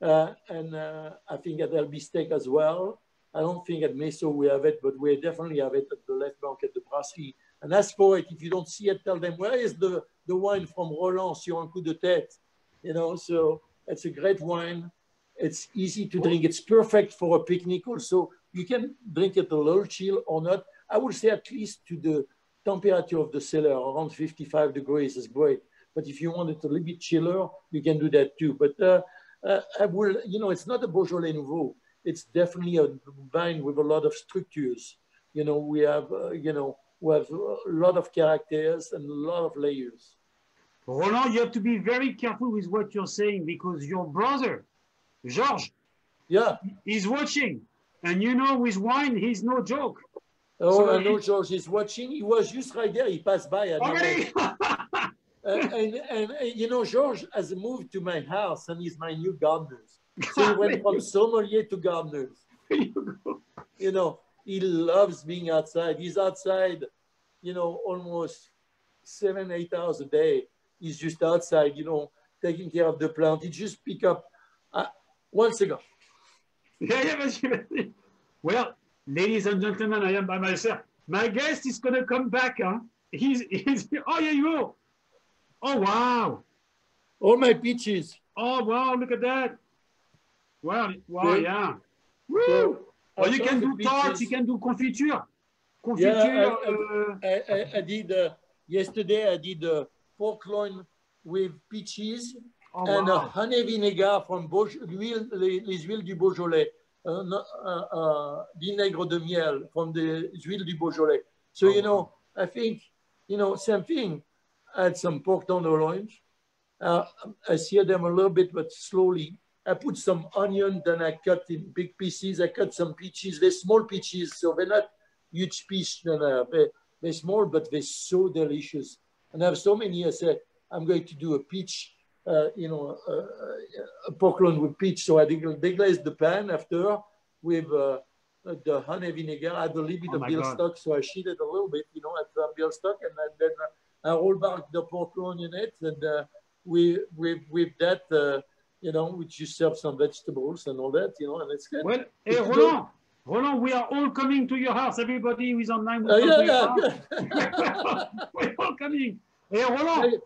uh, and uh, I think at Steak as well. I don't think at Meso we have it, but we definitely have it at the Left Bank at the Brasserie. And ask for it. If you don't see it, tell them, where is the, the wine from Roland sur un coup de tête? You know, so it's a great wine. It's easy to drink. It's perfect for a picnic also. You can drink it a little chill or not. I would say at least to the temperature of the cellar, around 55 degrees is great. But if you want it a little bit chiller, you can do that too. But uh, uh, I will, you know, it's not a Beaujolais Nouveau. It's definitely a vine with a lot of structures. You know, we have, uh, you know, have a lot of characters and a lot of layers. Roland, you have to be very careful with what you're saying because your brother, Georges, Yeah. is watching. And you know, with wine, he's no joke. Oh, So I know George is watching. He was just right there. He passed by. Already? Uh, <laughs> and, and, uh, you know, George has moved to my house and he's my new gardener. So he went from sommelier to gardener. <laughs> you go. You know, he loves being outside. He's outside, you know, almost seven, eight hours a day. He's just outside, you know, taking care of the plant. He just pick up uh, once ago. Yeah, yeah. Well, ladies and gentlemen, I am by myself. My guest is gonna come back, huh? He's, he's oh yeah, you go. Oh wow. All my peaches. Oh wow, look at that. Wow, wow, Good. yeah. Woo! So, Oh, you can do tarts, you can do confiture. Confiture, Yeah, I- uh, I, I, I did uh, yesterday. I did uh, pork loin with peaches oh, and a honey vinegar from l'huile, les, les huiles du Beaujolais, un, un vinaigre de miel from the huiles du Beaujolais. So Oh, you know, I think you know same thing. Add some pork tenderloins. Uh, I sear them a little bit, but slowly. I put some onion, then I cut in big pieces. I cut some peaches. They're small peaches, so they're not huge pieces. No, no, they're, they're small, but they're so delicious. And I have so many. I said I'm going to do a peach, uh, you know, uh, a pork loin with peach. So I deg- deglaze the pan after with uh, the honey vinegar. I add a little bit Oh of beer God. stock, so I sheet it a little bit, you know, add some beer stock, and then, then I roll back the pork loin in it, and uh, we with with that, uh, you know, we just serve some vegetables and all that, you know, and it's good. Well, hey, It's Roland, Roland, we are all coming to your house. Everybody who is online, Uh, yeah, yeah. <laughs> We're all coming. Hey, Roland,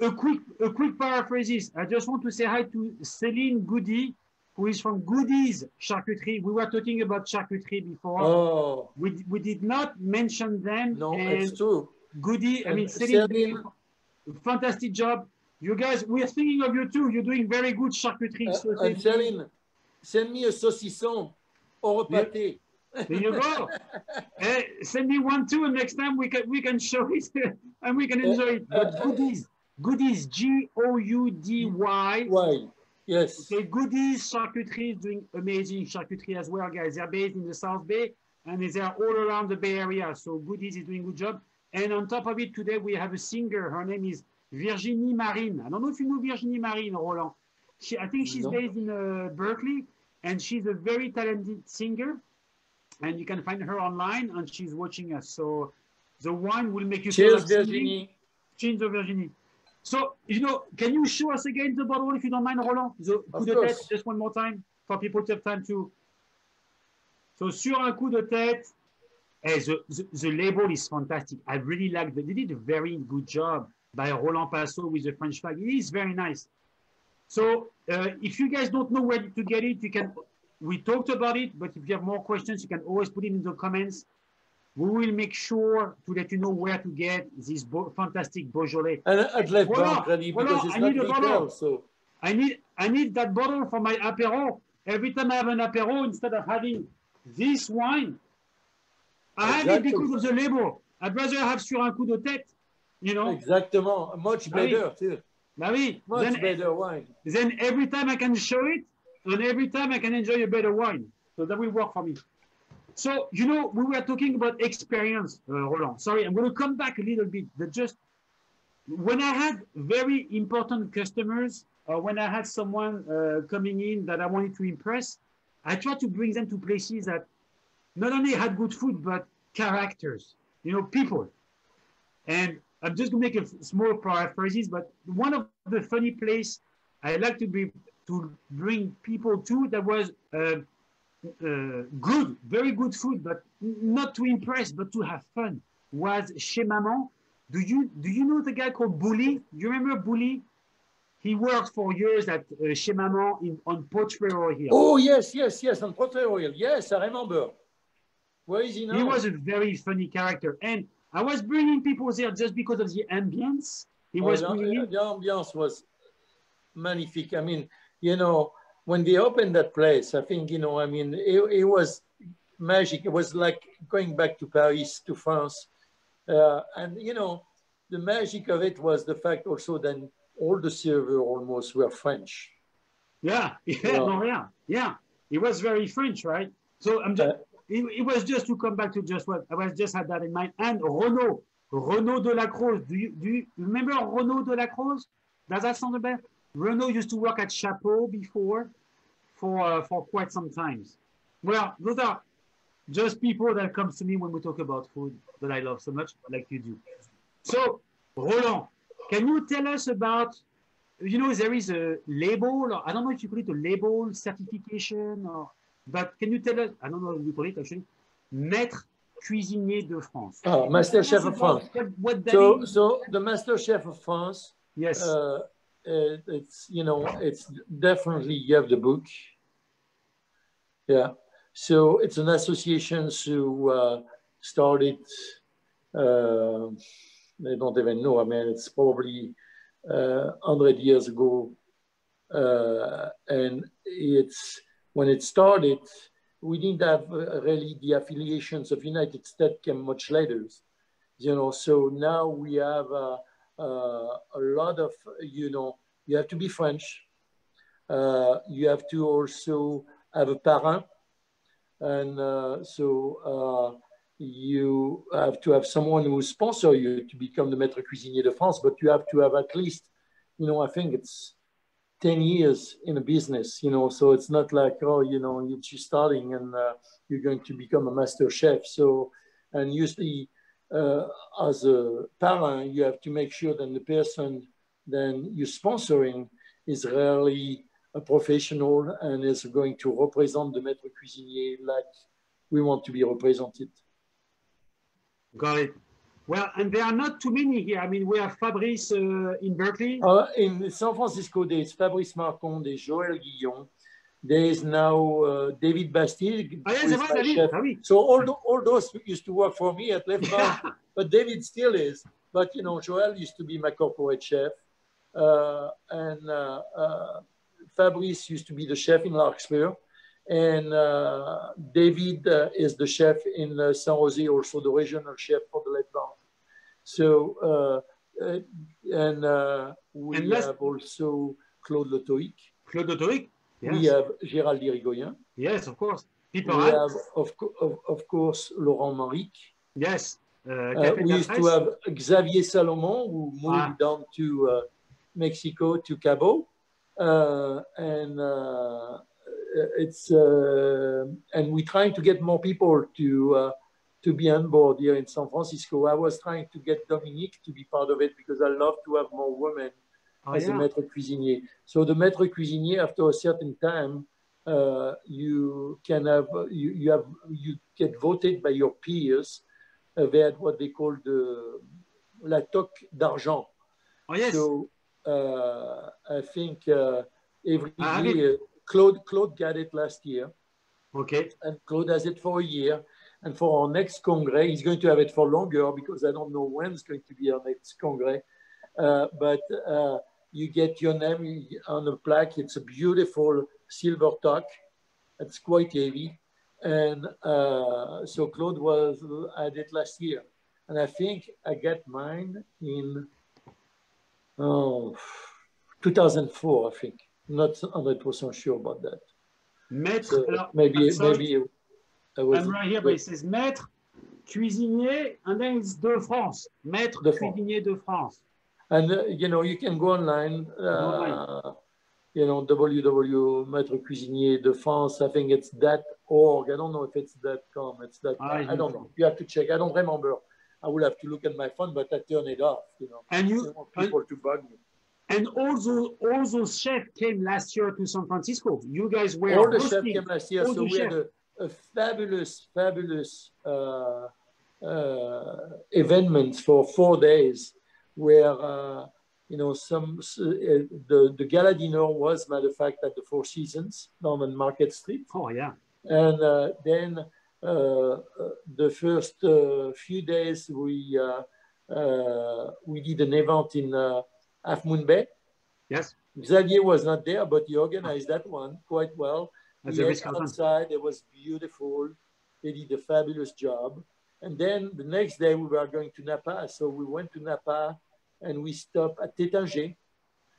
a quick, a quick paraphrases. I just want to say hi to Céline Goudy, who is from Goudy's Charcuterie. We were talking about charcuterie before. oh We, we did not mention them. no, it's true. Goody, I mean, Céline, Céline- fantastic job. You guys, we're thinking of you too. You're doing very good charcuterie. Uh, thank you. Send me a saucisson or a Yeah. pâté. There you go. <laughs> Eh, send me one too, and next time we can we can show it <laughs> and we can enjoy it. But goodies, goodies, G O U D Y. Why? Yes. Okay, goodies charcuterie is doing amazing charcuterie as well, guys. They're based in the South Bay and they're all around the Bay Area. So goodies is doing a good job. And on top of it, today we have a singer. Her name is Virginie Marine. I don't know if you know Virginie Marine, Roland. She, I think she's No. based in uh, Berkeley, and she's a very talented singer. And you can find her online, and she's watching us. So the wine will make you feel Cheers. Virginie. Cheers, Virginie. So, you know, can you show us again the bottle if you don't mind, Roland? The coup Of de course. tête, just one more time for people to have time to. So, sur un coup de tête, hey, the, the, the label is fantastic. I really like that. They did a very good job by Roland Passot with the French flag. It is very nice. So, uh, if you guys don't know where to get it, you can. We talked about it, but if you have more questions, you can always put it in the comments. We will make sure to let you know where to get this bo- fantastic Beaujolais. And I'd left Voilà, ready voilà, because it's I not need a bottle. so I need I need that bottle for my apéro. Every time I have an apéro, instead of having this wine, I have it because of the label. I'd rather have sur un coup de tête, you know. exactement, much Ah better too. Bah oui. Much Then, better wine. then every time I can show it, and every time I can enjoy a better wine. So that will work for me. So, you know, we were talking about experience, uh, Roland. Sorry, I'm going to come back a little bit. But just when I had very important customers, or when I had someone uh, coming in that I wanted to impress, I tried to bring them to places that not only had good food, but characters, you know, people. And I'm just going to make a small paraphrases, but one of the funny place I like to be to bring people to that was uh, uh, good, very good food, but not to impress, but to have fun. Was chez Maman. Do you do you know the guy called Bully? You remember Bully? He worked for years at uh, chez Maman in on Potrero here. Oh yes, yes, yes, on Portrait Royal. Yes, I remember. Where is he now? He was a very funny character, and I was bringing people there just because of the ambience. He Oh, was the, bringing. the ambiance was magnifique. I mean, you know, when they opened that place, I think, you know, I mean, it, it was magic. It was like going back to Paris, to France. Uh, and, you know, the magic of it was the fact also that all the servers almost were French. Yeah, <laughs> yeah, Yeah. no, yeah, yeah. He was very French, right? So I'm just. Uh, it, it was just to come back to just what I was just had that in mind. And Renault, Renault de la Croze. Do you do you remember Renault de la Croze? Does that sound about? Renault used to work at Chapeau before. for uh, for quite some times. Well, those are just people that comes to me when we talk about food that I love so much, like you do. So, Roland, can you tell us about? You know, there is a label, or I don't know if you call it a label certification, or but can you tell us? I don't know what you call it actually. Maître cuisinier de France. Oh, Master Chef of France. What, what So, so the Master Chef of France, yes. uh, it- it's, you know, it's definitely, you have the book. Yeah. So it's an association who uh, started, uh, I don't even know, I mean, it's probably uh, 100 years ago. Uh, and it's, when it started, we didn't have uh, really the affiliations of United States came much later. You know, so now we have uh, uh, a lot of, you know, you have to be French. Uh, you have to also have a parent. And uh, so uh, you have to have someone who sponsor you to become the Maître Cuisinier de France, but you have to have at least, you know, I think it's 10 years in a business, you know, so it's not like, oh, you know, you're just starting and uh, you're going to become a master chef. So, and usually uh, as a parent, you have to make sure that the person then you're sponsoring is really a professional and is going to represent the maître cuisinier like we want to be represented. Got it. Well, and there are not too many here. I mean, we have Fabrice uh, in Berkeley. Uh, in San Francisco, there's Fabrice Marcon, there's Joël Guillon, there's now uh, David Bastille. Ah, yes, who is c'est vrai, my David. chef. Ah. So all, tho- all those used to work for me at Left <laughs> Bank, but David still is. But you know, Joel used to be my corporate chef, uh, and uh, uh, Fabrice used to be the chef in Larkspur, and uh, David uh, is the chef in uh, San Jose, also the regional chef for the Left Bank. So uh, uh, and uh, we And have also Claude Le Tohic. Claude Le Tohic. Yes. We have Gérald Hirigoyen. yes, of course. People We have. have, of, co- of, of course, Laurent Manrique. Yes. Uh, we used to have Xavier Salomon, who moved Ah. down to uh, Mexico to Cabo, uh, and it's and we're trying to get more people to to be on board here in San Francisco. I was trying to get Dominique to be part of it because I love to have more women Oh, as a maître cuisinier. So the maître cuisinier, after a certain time, uh, you can have you, you have you get voted by your peers. Uh, they had what they call the la toque d'argent. Oh, yes. So uh, I think uh, every have year, Claude Claude got it last year, okay. and Claude has it for a year. And for our next congrès, he's going to have it for longer because I don't know when it's going to be our next congrès. Uh, but uh, you get your name on a plaque. It's a beautiful silver top. It's quite heavy. And uh, so Claude was at it last year. And I think I got mine in oh, 2004, I think. Not 100% sure about that. Maître. So alors, maybe, sorry. maybe I. I'm right here, but it says maître cuisinier, and then it's de France. Maître De France. cuisinier de France. And uh, you know, you can go online. Uh, online. You know, www Maître Cuisinier de France. I think it's that org. I don't know if it's that com. It's that. Ah, I don't know. You have to check. I don't remember. I will have to look at my phone, but I turn it off. You know, And you want people to bug me. and all those chefs came last year to San Francisco. You guys were All the chefs hosting. came last year, so we had a, a fabulous, fabulous uh, uh, eventment for four days, where uh, you know some uh, the the gala dinner was, matter of fact, at the Four Seasons on Market Street, Oh yeah. and uh, then uh, uh, the first uh, few days we uh, uh, we did an event in uh, Half Moon Bay. Yes. Xavier was not there, but he organized that one quite well. That's We a risk outside. It was beautiful. They did a fabulous job. And then the next day we were going to Napa. So we went to Napa and we stopped at Taittinger,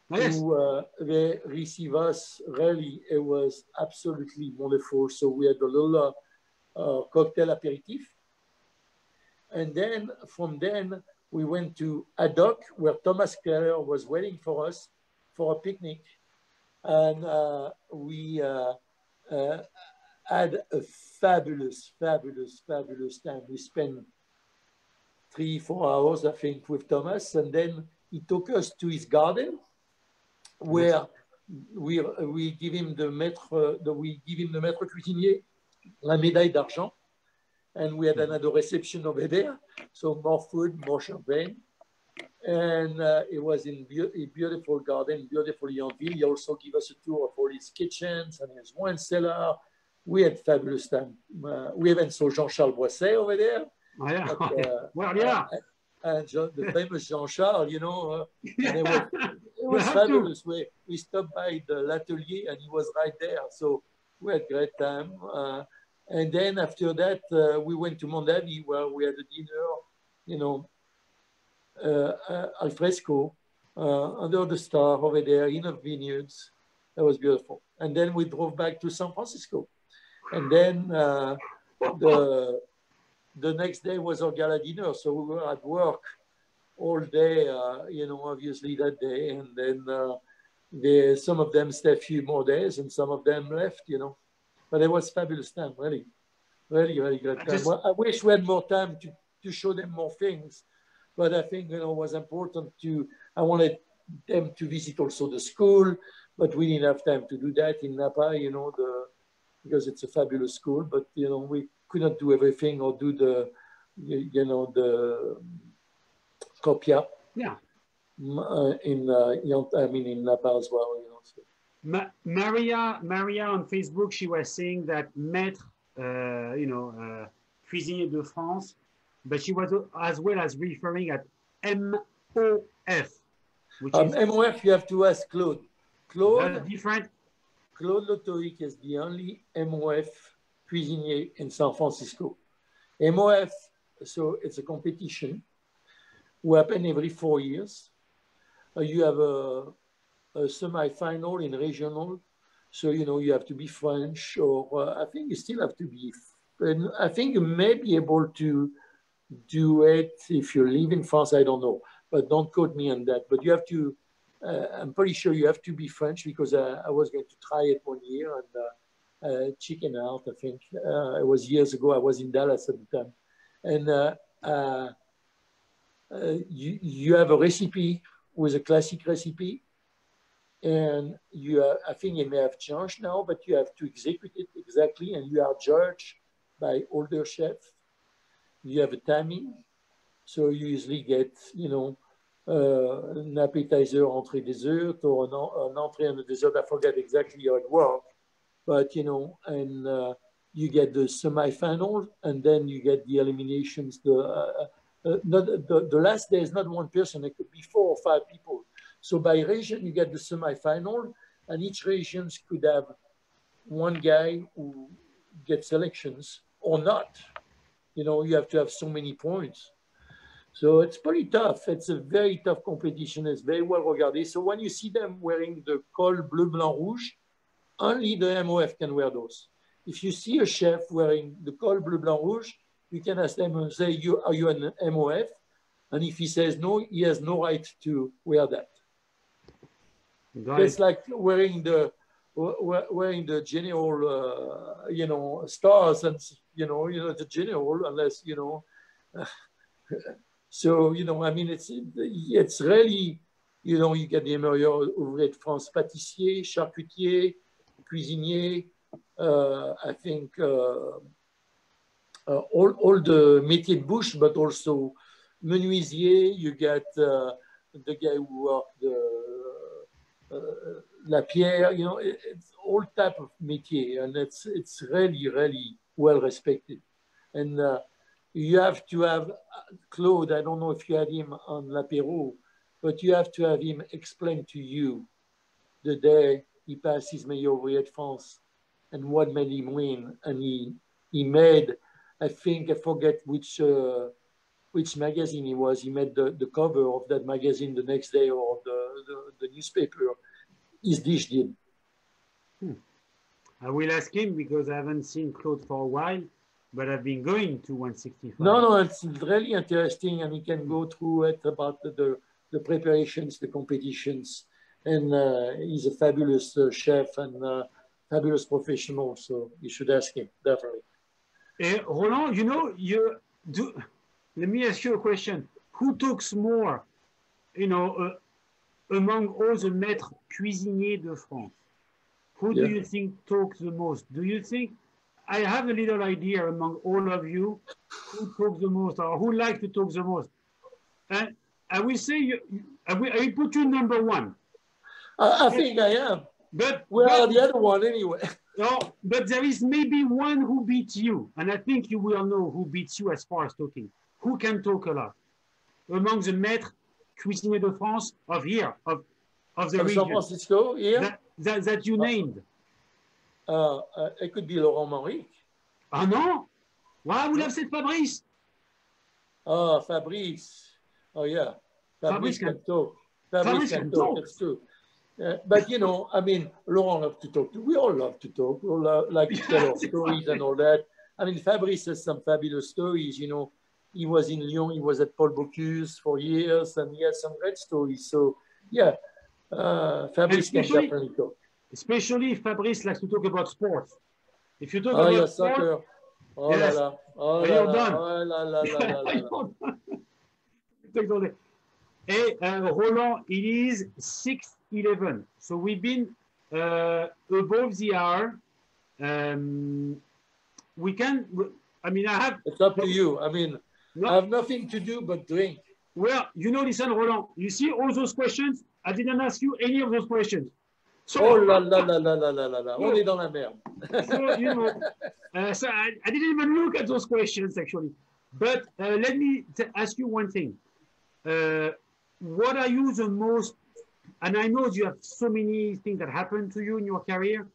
yes. who uh, they receive us. Really, it was absolutely wonderful. So we had a little uh, uh, cocktail aperitif. And then from then we went to Ad Hoc, where Thomas Keller was waiting for us for a picnic. And uh, we uh, had a fabulous, fabulous, fabulous time. We spent three, four hours, I think, with Thomas, and then he took us to his garden, where we, we give him the maître, the, we give him the maître cuisinier, la médaille d'argent, and we had another reception over there. So more food, more champagne. And uh, it was in be a beautiful garden, beautiful Yountville. He also gave us a tour of all his kitchens and his wine cellar. We had fabulous time. Uh, we even saw Jean-Charles Boisset over there. Oh, yeah. But, uh, <laughs> well, yeah. and Jean, the famous Jean-Charles, you know, uh, it was, <laughs> it was to. fabulous. We, we stopped by the L'Atelier and he was right there. So we had great time. Uh, and then after that, uh, we went to Mondavi where we had a dinner, you know, al fresco uh, under the star over there in the vineyards. That was beautiful. And then we drove back to San Francisco. And then uh, the, the next day was our gala dinner. So we were at work all day, uh, you know, obviously that day. And then uh, they, some of them stayed a few more days and some of them left, you know. But it was fabulous time, really. Really, really good I time. just- Well, I wish we had more time to, to show them more things. But I think, you know, it was important to, I wanted them to visit also the school, but we didn't have time to do that in Napa, you know, the, because it's a fabulous school, but, you know, we couldn't do everything or do the, you, you know, the copia Yeah. uh, in, uh, Yant- I mean, in Napa as well, you know. So. Ma- Maria, Maria on Facebook, she was saying that Maître, uh, you know, uh, Cuisinier de France, but she was as well as referring at MOF, which Um, is MOF, you have to ask Claude. Claude, different. Claude Le Tohic is the only MOF cuisinier in San Francisco. MOF, so it's a competition who happen every four years. Uh, you have a, a semi-final in regional, so you know you have to be French, or uh, I think you still have to be. And I think you may be able to do it if you live in France. I don't know, but don't quote me on that. But you have to. Uh, I'm pretty sure you have to be French because uh, I was going to try it one year and uh, uh, chicken out. I think uh, it was years ago. I was in Dallas at the time, and uh, you you have a recipe with a classic recipe, and you are, I think it may have changed now, but you have to execute it exactly, and you are judged by older chefs. You have a timing, so you usually get you know uh, an appetizer, entrée dessert, or an, an entrée and a dessert. I forget exactly how it works, but you know, and uh, you get the semi-final, and then you get the eliminations. The uh, uh, not, the, the last day is not one person; it could be four or five people. So by region, you get the semi-final, and each regions could have one guy who gets selections or not. You know, you have to have so many points. So it's pretty tough. It's a very tough competition. It's very well regarded. So when you see them wearing the col bleu, blanc, rouge, only the MOF can wear those. If you see a chef wearing the col bleu, blanc, rouge, you can ask them and say, you, are you an MOF? And if he says no, he has no right to wear that. It's like wearing the wearing the general, uh, you know, stars and you know, you know, the general, unless you know. <laughs> so you know, I mean, it's it's really, you know, you get the meilleurs ouvriers de France, pâtissier, charcutier, cuisinier. Uh, I think uh, uh, all all the métiers de bouche, but also menuisier. You get uh, the guy who worked the uh, la pierre, you know, it- it's all type of métier, and it's it's really really well respected. And uh, you have to have uh, Claude. I don't know if you had him on l'apéro, but you have to have him explain to you the day he passed his ouvrier de France and what made him win. And he he made, I think I forget which. Uh, which magazine he was. He made the, the cover of that magazine the next day or the, the, the newspaper. His dish did. I will ask him because I haven't seen Claude for a while, but I've been going to 165. No, no, it's really interesting, and he can go through it about the, the, preparations, the competitions. And uh, he's a fabulous uh, chef, and uh, fabulous professional. So you should ask him definitely. Eh, Roland, you know, you do. Let me ask you a question. Who talks more, you know, uh, among all the maîtres cuisiniers de France? Who do you think talks the most? Do you think I have a little idea among all of you who talks the most or who like to talk the most? And I will say you, I will, I will put you number one. I, I think I am. But, but- are the other one anyway? <laughs> No, but there is maybe one who beats you, and I think you will know who beats you as far as talking. Who can talk a lot among the maîtres cuisiniers de France of here, of, of the From San Francisco, yeah. that, that, that you named? Uh, uh, it could be Laurent Manrique. Ah non? Why would have said Fabrice? Ah, Fabrice. Oh, yeah. Fabrice Fabrice, can, can- talk. Fabrice, Fabrice can, talk. That's true. Uh, but you know, I mean, Laurent loves to talk. To, we all love to talk. We all lo- like to tell our <laughs> stories and all that. I mean, Fabrice has some fabulous stories. You know, he was in Lyon. He was at Paul Bocuse for years, and he has some great stories. So, yeah, uh, Fabrice can especially- definitely talk. Especially if Fabrice likes to talk about sports. If you talk Oh about yeah, sport, soccer. Oh Yes. la la. Oh la you la. done? Oh la la la la la. la. Take all day. Hey, uh, Roland, it is 6.11. So we've been uh, above the hour. Um, we can, I mean, I have, It's up to you. I mean, no. I have nothing to do but drink. Well, you know, listen, Roland, you see all those questions? I didn't ask you any of those questions. So, oh là là là là là là là on est dans la merde. so, you know, <laughs> uh, so I, I, didn't even look at those questions actually. But uh, let me ask you one thing. Uh, what are you the most, and I know you have so many things that happened to you in your career,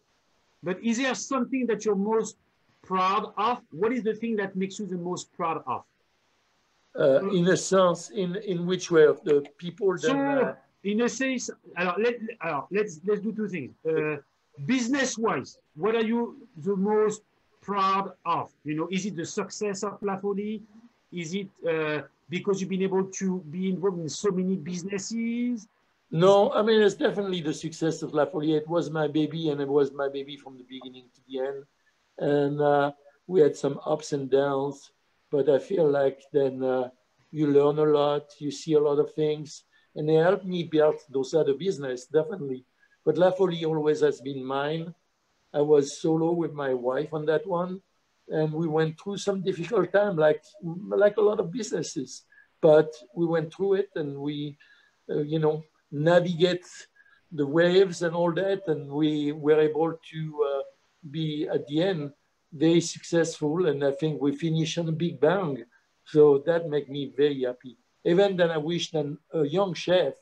but is there something that you're most proud of? What is the thing that makes you the most proud of? Uh, in a sense, in, in which way of the people that. So, uh, in a sense, alors, let, alors, let's, let's do two things. Uh, business-wise, what are you the most proud of? You know, is it the success of La Folie? Is it uh, because you've been able to be involved in so many businesses? no, I mean, it's definitely the success of La Folie. It was my baby, and it was my baby from the beginning to the end. And uh, we had some ups and downs, but I feel like then uh, you learn a lot, you see a lot of things, and they helped me build those other business, definitely. But La Folie always has been mine. I was solo with my wife on that one, and we went through some difficult time, like like a lot of businesses. But we went through it, and we, uh, you know, navigate the waves and all that, and we were able to uh, be at the end very successful. And I think we finished on a big bang. So that made me very happy. Even then, I wish that a young chef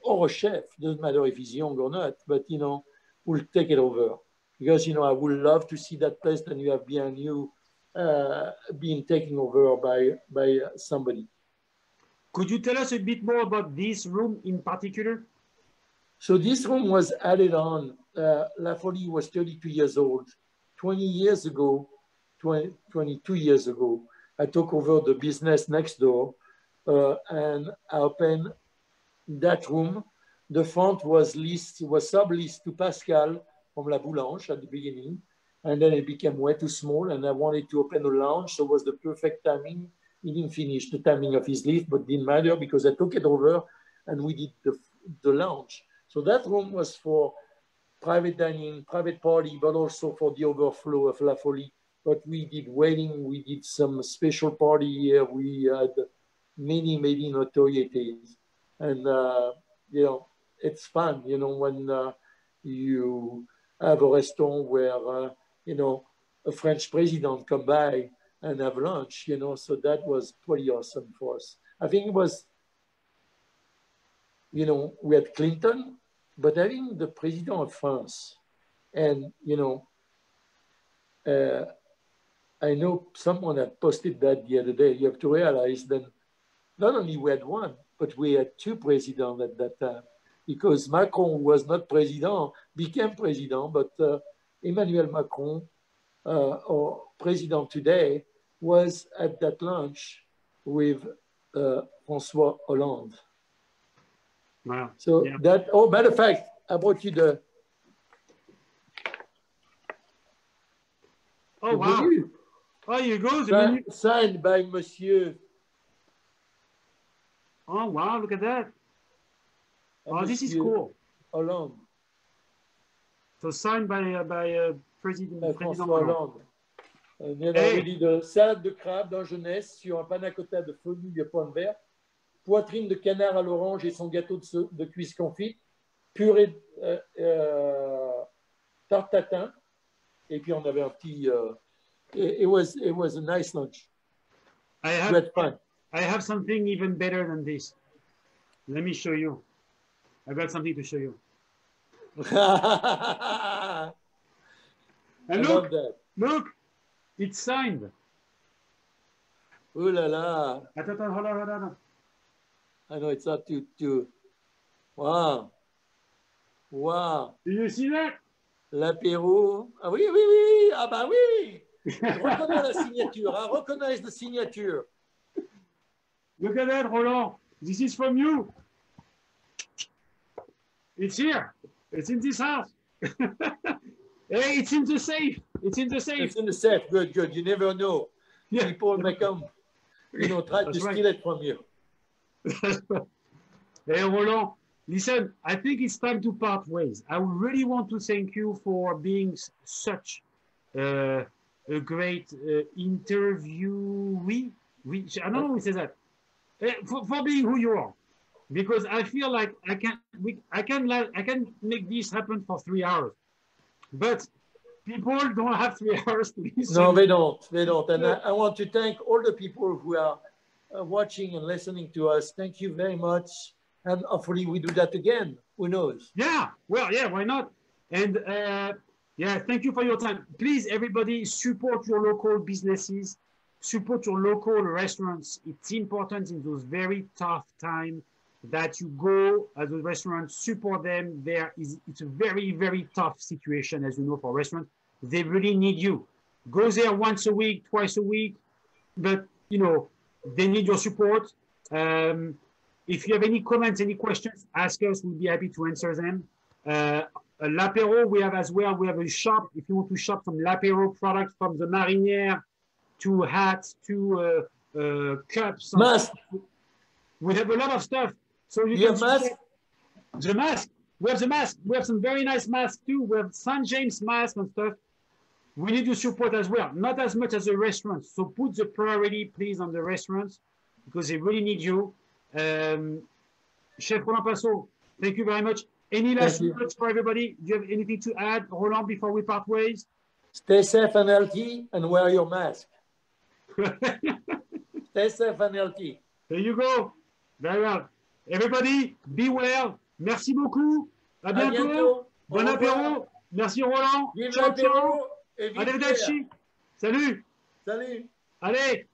or a chef, doesn't matter if he's young or not, but you know, will take it over. Because you know, I would love to see that place that you have behind you uh, being taken over by by somebody. Could you tell us a bit more about this room in particular? So this room was added on. Uh, La Folie was 32 years old. 20 years ago, 20, 22 years ago, I took over the business next door uh, and I opened that room. The front was leased, was subleased to Pascal from La Boulange at the beginning. And then it became way too small and I wanted to open a lounge. So it was the perfect timing. He didn't finish the timing of his lease, but didn't matter because I took it over and we did the, the lounge. So that room was for private dining, private party, but also for the overflow of La Folie. But we did wedding, we did some special party here. We had many, many notorieties. And, uh, you know, it's fun, you know, when uh, you have a restaurant where, uh, you know, a French president come by and have lunch, you know, so that was pretty awesome for us. I think it was, you know, we had Clinton, but having the president of France, and you know, uh, I know someone had posted that the other day. You have to realize that not only we had one, but we had two presidents at that time, because Macron was not president, became president, but uh, Emmanuel Macron, uh, or president today, was at that lunch with uh, François Hollande. Wow. So Yeah. that, oh, matter of fact, I brought you the, Oh, Le wow. menu. Oh, you go. The Sign- menu. Signed by Monsieur. Oh, wow. Look at that. Oh, this is Monsieur cool. Hollande, So signed by, uh, by uh, President, by President François Hollande. Hollande. Euh, bien Hey. de salade de crabe dans jeunesse sur un panna cotta de fenouil de pommes vertes, poitrine de canard à l'orange et son gâteau de, cuisse confite, purée euh, euh, tarte tatin, et puis on avait un petit. euh, it, was it was a nice lunch. I have, had fun. I have something even better than this. Let me show you. I got something to show you. <laughs> I And love look, that. look, it's signed. Ooh la la. Attends, attends, hold on, hold on, hold on. I know it's not too too. Wow. Wow. Do you see that? L'apéro. Ah oui, oui, oui. Ah bah oui. Je reconnais la signature. Hein. Reconnais la signature. Look at that, Roland. This is from you. It's here. It's in this house. <laughs> hey, it's in the safe. It's in the safe. It's in the safe. Good, good. You never know. Yeah. People may come, you know, try to right. steal it from you. <laughs> hey, Roland, listen, I think it's time to part ways. I really want to thank you for being such uh, a great uh, interviewee. We, I don't know who says that. Eh, For, for being who you are. Because I feel like I can, we, I can, I can make this happen for three hours. But people don't have three <laughs> hours to listen. No, they don't. They don't. And I, I want to thank all the people who are uh, watching and listening to us. Thank you very much. And hopefully we do that again. Who knows? Yeah, well, yeah, why not? And uh, yeah, thank you for your time. Please, everybody, support your local businesses, support your local restaurants. It's important in those very tough times that you go at the restaurant, support them. There is it's a very very tough situation, as you know, for restaurants. They really need you. Go there once a week, twice a week, but you know they need your support. Um, if you have any comments, any questions, ask us. We'll be happy to answer them. Uh, L'Apéro, we have as well, we have a shop. If you want to shop some L'Apéro products from the marinière to hats to uh, uh, cups. Mask. We have a lot of stuff. So you You can mask? The mask. We have the mask. We have some very nice masks too. We have St. James mask and stuff. We need your support as well. Not as much as the restaurants. So put the priority, please, on the restaurants because they really need you. Um, Chef Roland Passot, thank you very much. Any last words for everybody? Do you have anything to add, Roland, before we part ways? Stay safe and healthy and wear your mask. <laughs> Stay safe and healthy. There you go. Very well. Everybody, be well. Merci beaucoup. À À bientôt. bientôt. Bon apéro. Merci Roland. Vive Ciao, ciao. L'apéro et vive Pierre. Arrivederci. Salut. Salut. Allez.